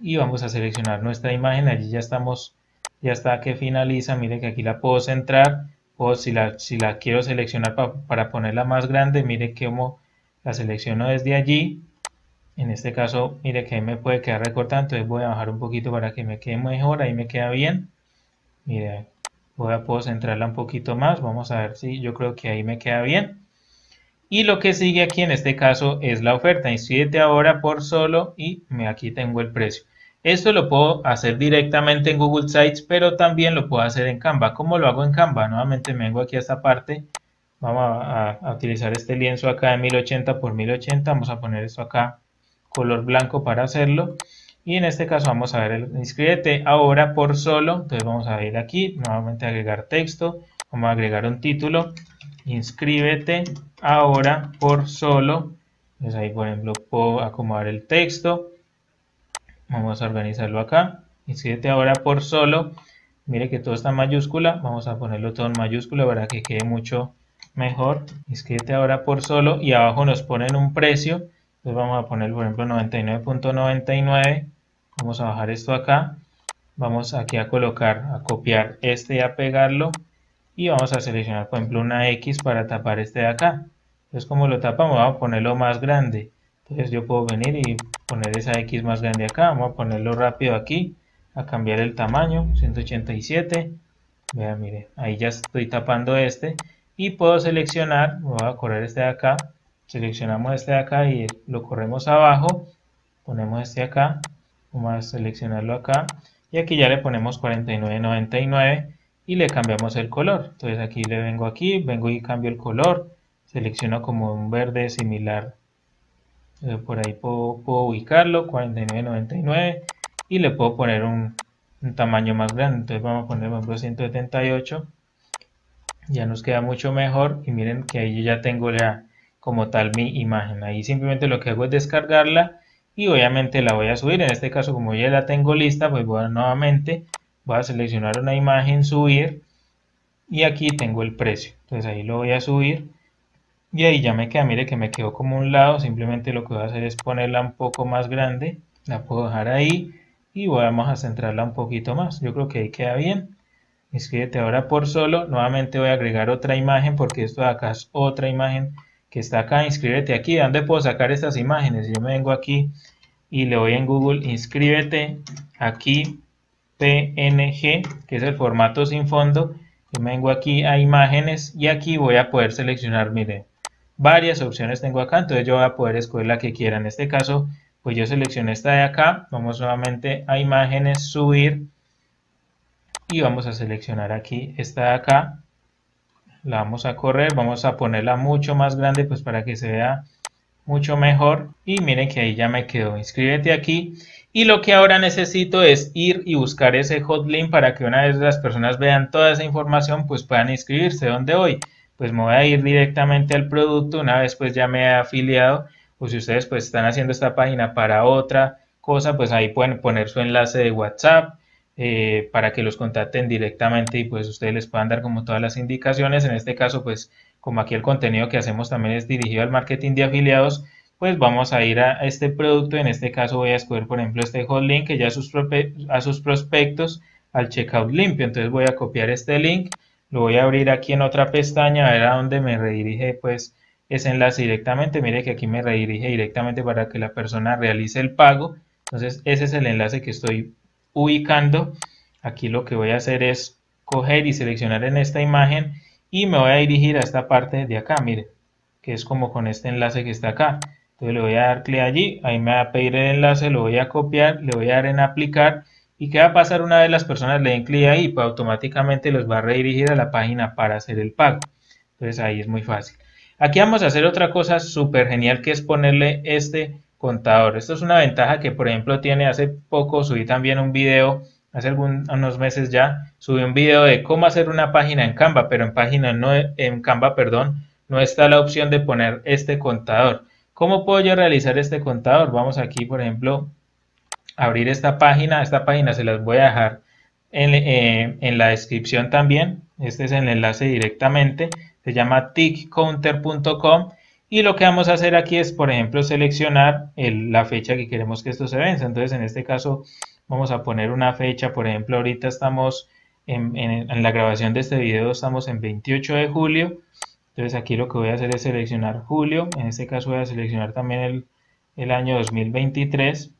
Y vamos a seleccionar nuestra imagen. Allí ya estamos ya está que finaliza. Mire que aquí la puedo centrar. O si la, si la quiero seleccionar para ponerla más grande mire cómo la selecciono desde allí. En este caso mire que ahí me puede quedar recortada entonces voy a bajar un poquito para que me quede mejor. Ahí me queda bien. Mire voy a puedo centrarla un poquito más vamos a ver si yo creo que ahí me queda bien y lo que sigue aquí en este caso es la oferta. Inscríbete ahora por solo y aquí tengo el precio. Esto lo puedo hacer directamente en Google Sites, pero también lo puedo hacer en Canva. ¿Cómo lo hago en Canva? Nuevamente me vengo aquí a esta parte. Vamos a, utilizar este lienzo acá de 1080 por 1080. Vamos a poner esto acá color blanco para hacerlo. Y en este caso vamos a ver el inscríbete ahora por solo. Entonces vamos a ir aquí, nuevamente agregar texto. Vamos a agregar un título. Inscríbete ahora por solo. Entonces ahí por ejemplo puedo acomodar el texto. Vamos a organizarlo acá. Inscríbete ahora por solo. Mire que todo está en mayúscula. Vamos a ponerlo todo en mayúscula para que quede mucho mejor. Inscríbete ahora por solo. Y abajo nos ponen un precio. Entonces vamos a poner por ejemplo 99.99. Vamos a bajar esto acá. Vamos aquí a colocar, a copiar este y a pegarlo. Y vamos a seleccionar por ejemplo una X para tapar este de acá. Entonces como lo tapamos vamos a ponerlo más grande. Entonces yo puedo venir y poner esa X más grande acá. Vamos a ponerlo rápido aquí. A cambiar el tamaño. 187. Vean, mire. Ahí ya estoy tapando este. y puedo seleccionar, voy a correr este de acá, seleccionamos este de acá y lo corremos abajo, ponemos este acá, vamos a seleccionarlo acá. Y aquí ya le ponemos 49.99 y le cambiamos el color. Entonces aquí le vengo aquí, vengo y cambio el color, selecciono como un verde similar, eh, por ahí puedo, ubicarlo, 49.99 y le puedo poner un, tamaño más grande, entonces vamos a poner por ejemplo 178 ya nos queda mucho mejor. Y miren que ahí yo ya tengo ya como tal mi imagen. Ahí simplemente lo que hago es descargarla y obviamente la voy a subir. En este caso como ya la tengo lista pues voy a nuevamente voy a seleccionar una imagen subir y aquí tengo el precio. Entonces ahí lo voy a subir y ahí ya me queda mire que me quedó como un lado simplemente lo que voy a hacer es ponerla un poco más grande la puedo dejar ahí y vamos a centrarla un poquito más. Yo creo que ahí queda bien. Inscríbete ahora por solo. Nuevamente voy a agregar otra imagen porque esto de acá es otra imagen que está acá inscríbete aquí ¿dónde puedo sacar estas imágenes? yo me vengo aquí y le voy en Google inscríbete aquí PNG que es el formato sin fondo. Yo me vengo aquí a imágenes y aquí voy a poder seleccionar miren varias opciones tengo acá entonces yo voy a poder escoger la que quiera. En este caso pues yo seleccioné esta de acá, vamos nuevamente a imágenes, subir y vamos a seleccionar aquí esta de acá, la vamos a correr, vamos a ponerla mucho más grande pues para que se vea mucho mejor. Y miren que ahí ya me quedó, inscríbete aquí. Y lo que ahora necesito es ir y buscar ese hotlink para que una vez las personas vean toda esa información pues puedan inscribirse, ¿dónde voy? Pues me voy a ir directamente al producto, una vez pues ya me he afiliado o si ustedes pues están haciendo esta página para otra cosa, pues ahí pueden poner su enlace de WhatsApp eh, para que los contacten directamente y pues ustedes les puedan dar como todas las indicaciones. En este caso pues como aquí el contenido que hacemos también es dirigido al marketing de afiliados, pues vamos a ir a este producto. En este caso voy a escoger por ejemplo este hot link que ya a sus, a sus prospectos al checkout limpio. Entonces voy a copiar este link, lo voy a abrir aquí en otra pestaña a ver a dónde me redirige pues ese enlace directamente. Mire que aquí me redirige directamente para que la persona realice el pago. Entonces ese es el enlace que estoy ubicando. Aquí lo que voy a hacer es coger y seleccionar en esta imagen y me voy a dirigir a esta parte de acá, mire, que es como con este enlace que está acá. Entonces le voy a dar clic allí, ahí me va a pedir el enlace, lo voy a copiar, le voy a dar en aplicar y ¿qué va a pasar una vez las personas le den clic ahí? Pues automáticamente los va a redirigir a la página para hacer el pago. Entonces ahí es muy fácil. Aquí vamos a hacer otra cosa súper genial que es ponerle este contador. Esto es una ventaja que por ejemplo tiene hace poco, subí también un video, hace algunos meses ya, subí un video de cómo hacer una página en Canva, pero en página no, en Canva, perdón, no está la opción de poner este contador. ¿Cómo puedo yo realizar este contador? Vamos aquí, por ejemplo, abrir esta página. Esta página se las voy a dejar en, eh, en la descripción también. Este es el enlace directamente se llama tickcounter.com y lo que vamos a hacer aquí es, por ejemplo, seleccionar la fecha que queremos que esto se venza. Entonces, en este caso, vamos a poner una fecha, por ejemplo, ahorita estamos en, la grabación de este video, estamos en 28 de julio. Entonces, aquí lo que voy a hacer es seleccionar julio. En este caso, voy a seleccionar también el, el año 2023,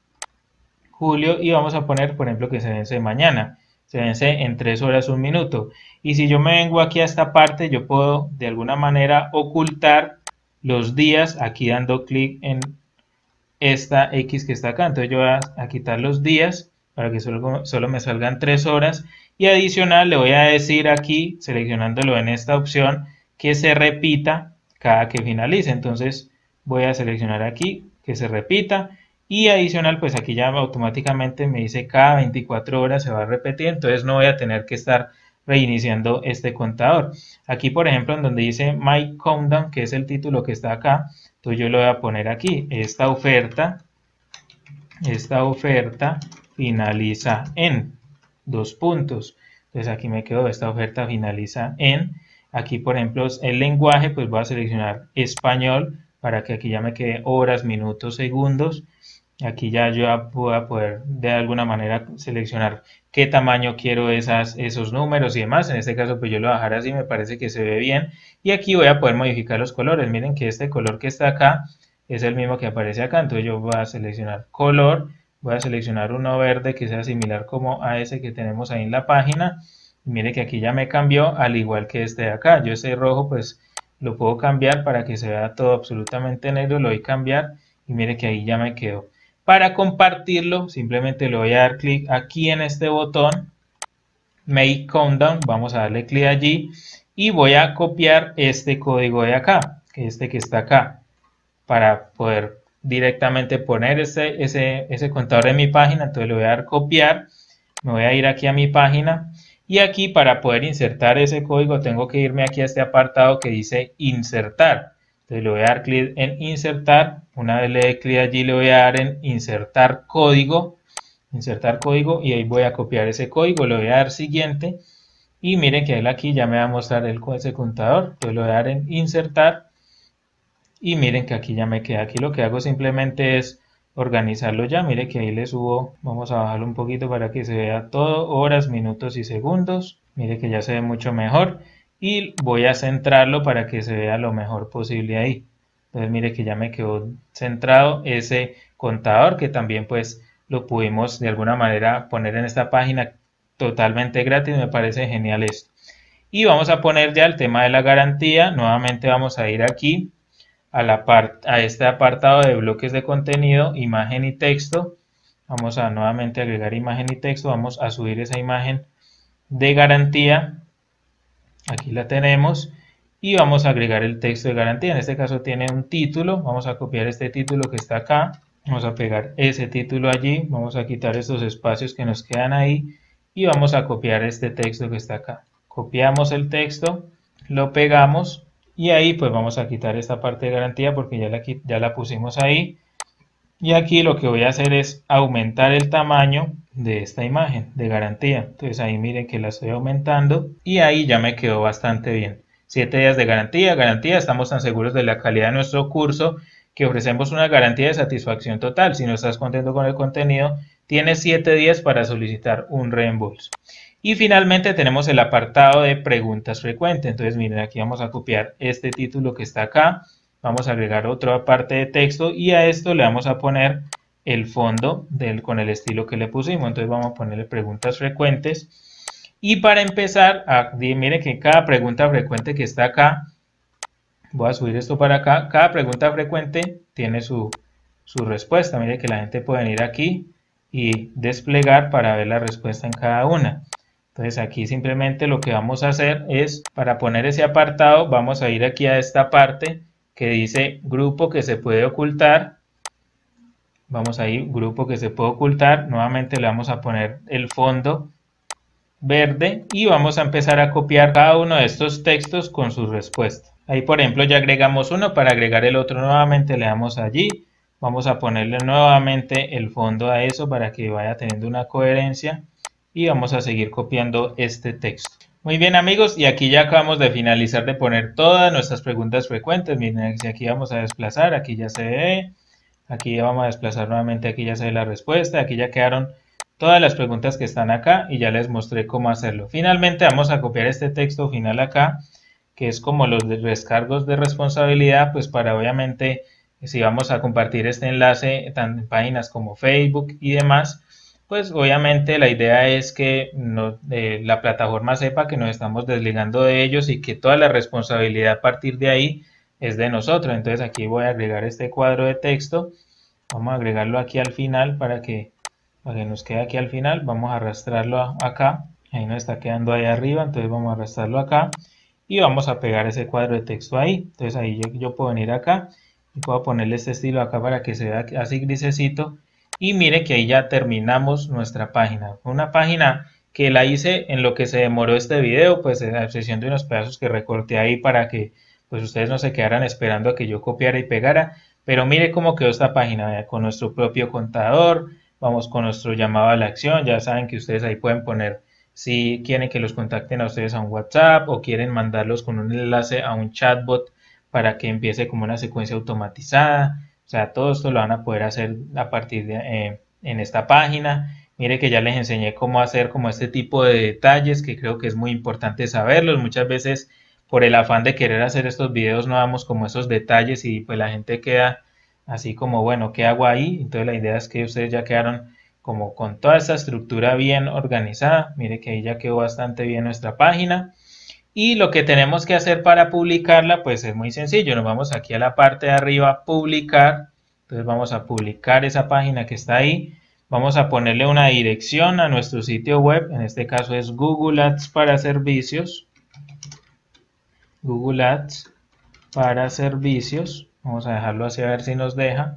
julio, y vamos a poner, por ejemplo, que se vence mañana se vence en 3 horas un minuto. Y si yo me vengo aquí a esta parte, yo puedo de alguna manera ocultar los días aquí dando clic en esta X que está acá. Entonces yo voy a, quitar los días para que solo, solo me salgan 3 horas. Y adicional le voy a decir aquí, seleccionándolo en esta opción, que se repita cada que finalice. Entonces voy a seleccionar aquí que se repita y adicional pues aquí ya automáticamente me dice cada 24 horas se va a repetir entonces no voy a tener que estar reiniciando este contador. Aquí por ejemplo en donde dice my countdown que es el título que está acá entonces yo lo voy a poner aquí. Esta oferta esta oferta finaliza en dos puntos. Entonces aquí me quedo esta oferta finaliza en aquí por ejemplo el lenguaje pues voy a seleccionar español para que aquí ya me quede horas minutos segundos Aquí ya yo voy a poder de alguna manera seleccionar qué tamaño quiero esas, esos números y demás. En este caso pues yo lo voy a dejar así, me parece que se ve bien. Y aquí voy a poder modificar los colores. Miren que este color que está acá es el mismo que aparece acá. Entonces yo voy a seleccionar color, voy a seleccionar uno verde que sea similar como a ese que tenemos ahí en la página. mire que aquí ya me cambió al igual que este de acá. Yo ese rojo pues lo puedo cambiar para que se vea todo absolutamente negro, lo voy a cambiar y mire que ahí ya me quedó. Para compartirlo simplemente le voy a dar clic aquí en este botón Make Countdown, vamos a darle clic allí y voy a copiar este código de acá, que este que está acá, para poder directamente poner ese, ese, ese contador en mi página, entonces le voy a dar copiar, me voy a ir aquí a mi página y aquí para poder insertar ese código tengo que irme aquí a este apartado que dice insertar. Entonces le voy a dar clic en insertar. Una vez le dé clic allí le voy a dar en insertar código. Insertar código y ahí voy a copiar ese código. Le voy a dar siguiente. Y miren que él aquí ya me va a mostrar el, ese contador. Entonces le voy a dar en insertar. Y miren que aquí ya me queda. Aquí lo que hago simplemente es organizarlo ya. Mire que ahí le subo, vamos a bajarlo un poquito para que se vea todo, horas, minutos y segundos. Mire que ya se ve mucho mejor. Y voy a centrarlo para que se vea lo mejor posible ahí. Entonces mire que ya me quedó centrado ese contador que también pues lo pudimos de alguna manera poner en esta página totalmente gratis. Me parece genial esto. Y vamos a poner ya el tema de la garantía. Nuevamente vamos a ir aquí a, la a este apartado de bloques de contenido, imagen y texto. Vamos a nuevamente agregar imagen y texto. Vamos a subir esa imagen de garantía. Aquí la tenemos. Y vamos a agregar el texto de garantía. En este caso tiene un título. Vamos a copiar este título que está acá. Vamos a pegar ese título allí. Vamos a quitar estos espacios que nos quedan ahí. Y vamos a copiar este texto que está acá. Copiamos el texto, lo pegamos y ahí pues vamos a quitar esta parte de garantía porque ya la, ya la pusimos ahí y aquí lo que voy a hacer es aumentar el tamaño de esta imagen de garantía entonces ahí miren que la estoy aumentando y ahí ya me quedó bastante bien 7 días de garantía, garantía, estamos tan seguros de la calidad de nuestro curso que ofrecemos una garantía de satisfacción total. Si no estás contento con el contenido, tienes 7 días para solicitar un reembolso. Y finalmente tenemos el apartado de preguntas frecuentes. Entonces miren, aquí vamos a copiar este título que está acá. Vamos a agregar otra parte de texto y a esto le vamos a poner el fondo con el estilo que le pusimos. Entonces vamos a ponerle preguntas frecuentes. Y para empezar, miren que cada pregunta frecuente que está acá, voy a subir esto para acá, cada pregunta frecuente tiene su, su respuesta. Miren que la gente puede venir aquí y desplegar para ver la respuesta en cada una. Entonces aquí simplemente lo que vamos a hacer es, para poner ese apartado, vamos a ir aquí a esta parte que dice grupo que se puede ocultar. Vamos a ir, grupo que se puede ocultar. Nuevamente le vamos a poner el fondo verde y vamos a empezar a copiar cada uno de estos textos con su respuesta. Ahí por ejemplo ya agregamos uno, para agregar el otro nuevamente le damos allí. Vamos a ponerle nuevamente el fondo a eso para que vaya teniendo una coherencia y vamos a seguir copiando este texto. Muy bien amigos, y aquí ya acabamos de finalizar de poner todas nuestras preguntas frecuentes. Miren, si aquí vamos a desplazar, aquí ya se ve, aquí ya vamos a desplazar nuevamente, aquí ya se ve la respuesta, aquí ya quedaron todas las preguntas que están acá y ya les mostré cómo hacerlo. Finalmente vamos a copiar este texto final acá, que es como los descargos de responsabilidad, pues para obviamente, si vamos a compartir este enlace en páginas como Facebook y demás, pues obviamente la idea es que eh, la plataforma sepa que nos estamos desligando de ellos y que toda la responsabilidad a partir de ahí es de nosotros. Entonces aquí voy a agregar este cuadro de texto. Vamos a agregarlo aquí al final para que, nos quede aquí al final. Vamos a arrastrarlo acá. Ahí nos está quedando ahí arriba. Entonces vamos a arrastrarlo acá. Y vamos a pegar ese cuadro de texto ahí. Entonces ahí yo, yo puedo venir acá y puedo ponerle este estilo acá para que se vea así grisecito y mire que ahí ya terminamos nuestra página. Una página que la hice en lo que se demoró este video, pues en la excepción de unos pedazos que recorté ahí para que pues ustedes no se quedaran esperando a que yo copiara y pegara. Pero mire cómo quedó esta página, con nuestro propio contador, vamos con nuestro llamado a la acción, ya saben que ustedes ahí pueden poner si quieren que los contacten a ustedes a un WhatsApp o quieren mandarlos con un enlace a un chatbot para que empiece como una secuencia automatizada o sea, todo esto lo van a poder hacer a partir de eh, en esta página. Mire que ya les enseñé cómo hacer como este tipo de detalles que creo que es muy importante saberlos. Muchas veces por el afán de querer hacer estos videos no damos como esos detalles y pues la gente queda así como, bueno, ¿qué hago ahí? Entonces la idea es que ustedes ya quedaron como con toda esta estructura bien organizada. Mire que ahí ya quedó bastante bien nuestra página. Y lo que tenemos que hacer para publicarla, pues es muy sencillo. Nos vamos aquí a la parte de arriba, publicar. Entonces vamos a publicar esa página que está ahí. Vamos a ponerle una dirección a nuestro sitio web. En este caso es Google Ads para servicios. Google Ads para servicios. Vamos a dejarlo así a ver si nos deja.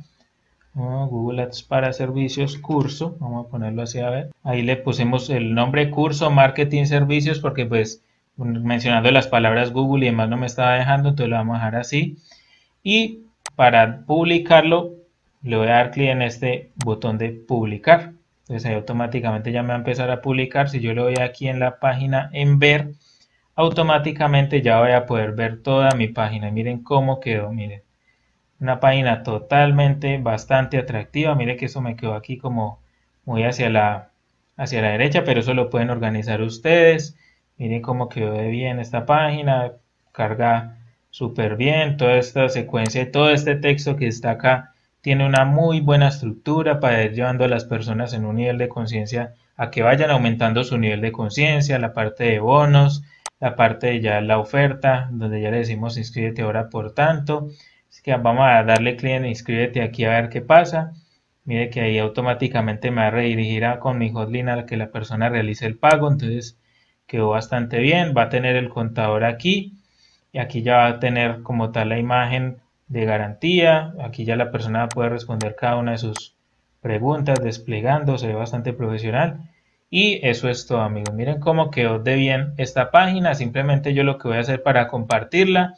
Google Ads para servicios curso. Vamos a ponerlo así a ver. Ahí le pusimos el nombre curso marketing servicios porque pues mencionando las palabras Google y demás no me estaba dejando, entonces lo vamos a dejar así. Y para publicarlo, le voy a dar clic en este botón de publicar. Entonces ahí automáticamente ya me va a empezar a publicar. Si yo le doy aquí en la página en ver, automáticamente ya voy a poder ver toda mi página. Miren cómo quedó, miren. Una página totalmente bastante atractiva. Miren que eso me quedó aquí como muy hacia la, hacia la derecha, pero eso lo pueden organizar ustedes. Miren cómo quedó de bien esta página, carga súper bien, toda esta secuencia, todo este texto que está acá tiene una muy buena estructura para ir llevando a las personas en un nivel de conciencia a que vayan aumentando su nivel de conciencia, la parte de bonos, la parte de ya la oferta, donde ya le decimos inscríbete ahora por tanto. Así que vamos a darle clic en inscríbete aquí a ver qué pasa. Mire que ahí automáticamente me va a redirigir con mi hotline a que la persona realice el pago. Entonces quedó bastante bien, va a tener el contador aquí y aquí ya va a tener como tal la imagen de garantía, aquí ya la persona puede responder cada una de sus preguntas desplegando, se ve bastante profesional y eso es todo amigos, miren cómo quedó de bien esta página, simplemente yo lo que voy a hacer para compartirla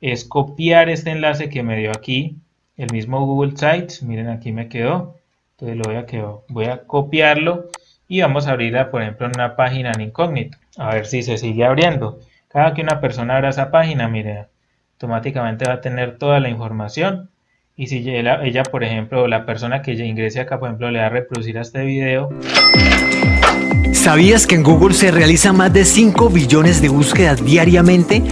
es copiar este enlace que me dio aquí el mismo Google Sites, miren aquí me quedó, entonces lo voy a, voy a copiarlo y vamos a abrirla por ejemplo en una página en incógnito a ver si se sigue abriendo. Cada que una persona abra esa página, mire, automáticamente va a tener toda la información. Y si ella, ella, por ejemplo, la persona que ingrese acá, por ejemplo, le da a reproducir a este video. ¿Sabías que en Google se realizan más de 5 billones de búsquedas diariamente?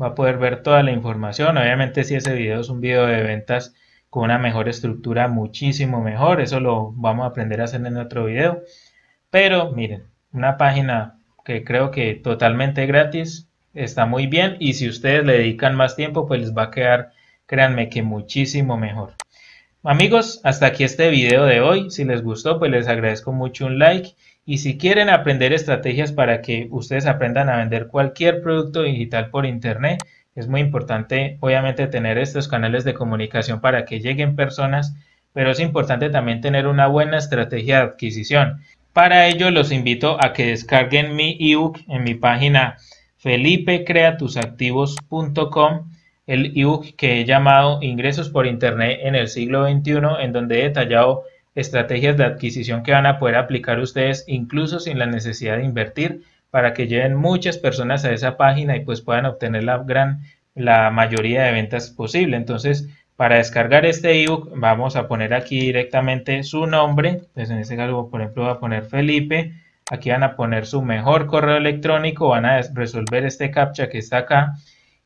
Va a poder ver toda la información. Obviamente si ese video es un video de ventas con una mejor estructura, muchísimo mejor. Eso lo vamos a aprender a hacer en otro video. Pero miren, una página que creo que totalmente gratis, está muy bien y si ustedes le dedican más tiempo pues les va a quedar, créanme que muchísimo mejor. Amigos, hasta aquí este video de hoy, si les gustó pues les agradezco mucho un like y si quieren aprender estrategias para que ustedes aprendan a vender cualquier producto digital por internet, es muy importante obviamente tener estos canales de comunicación para que lleguen personas, pero es importante también tener una buena estrategia de adquisición. Para ello los invito a que descarguen mi ebook en mi página felipecreatusactivos.com, el ebook que he llamado Ingresos por Internet en el siglo XXI, en donde he detallado estrategias de adquisición que van a poder aplicar ustedes incluso sin la necesidad de invertir para que lleven muchas personas a esa página y pues puedan obtener la gran la mayoría de ventas posible. Entonces, para descargar este ebook vamos a poner aquí directamente su nombre, pues en este caso por ejemplo voy a poner Felipe, aquí van a poner su mejor correo electrónico, van a resolver este captcha que está acá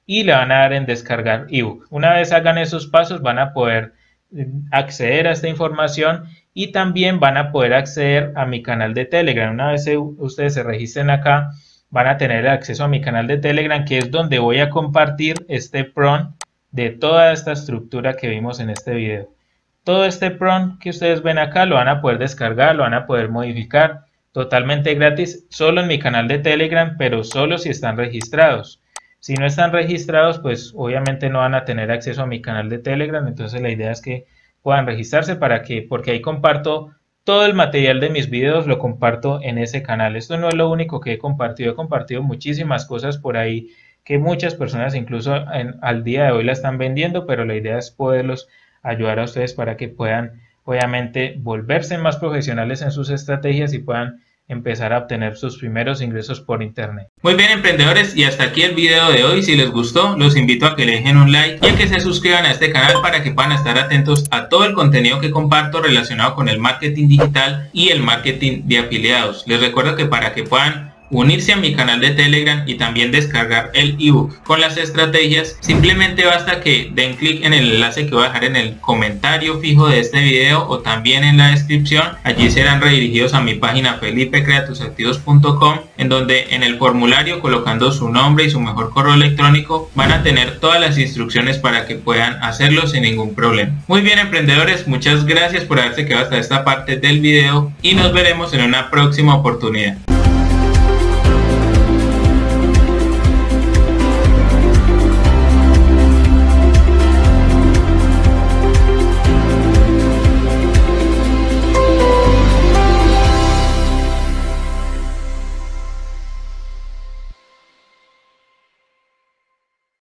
y le van a dar en descargar ebook. Una vez hagan esos pasos van a poder eh, acceder a esta información y también van a poder acceder a mi canal de Telegram. Una vez ustedes se registren acá, van a tener acceso a mi canal de Telegram, que es donde voy a compartir este PRON de toda esta estructura que vimos en este video. Todo este prompt que ustedes ven acá lo van a poder descargar, lo van a poder modificar totalmente gratis solo en mi canal de Telegram, pero solo si están registrados. Si no están registrados, pues obviamente no van a tener acceso a mi canal de Telegram, entonces la idea es que puedan registrarse para que, porque ahí comparto todo el material de mis videos, lo comparto en ese canal. Esto no es lo único que he compartido, he compartido muchísimas cosas por ahí que muchas personas incluso al día de hoy la están vendiendo, pero la idea es poderlos ayudar a ustedes para que puedan obviamente volverse más profesionales en sus estrategias y puedan empezar a obtener sus primeros ingresos por internet. Muy bien emprendedores y hasta aquí el video de hoy. Si les gustó los invito a que le dejen un like y a que se suscriban a este canal para que puedan estar atentos a todo el contenido que comparto relacionado con el marketing digital y el marketing de afiliados. Les recuerdo que para que puedan unirse a mi canal de Telegram y también descargar el ebook con las estrategias, simplemente basta que den clic en el enlace que voy a dejar en el comentario fijo de este video o también en la descripción. Allí serán redirigidos a mi página felipecreatusactivos.com en donde en el formulario colocando su nombre y su mejor correo electrónico van a tener todas las instrucciones para que puedan hacerlo sin ningún problema. Muy bien emprendedores, muchas gracias por haberse quedado hasta esta parte del video y nos veremos en una próxima oportunidad.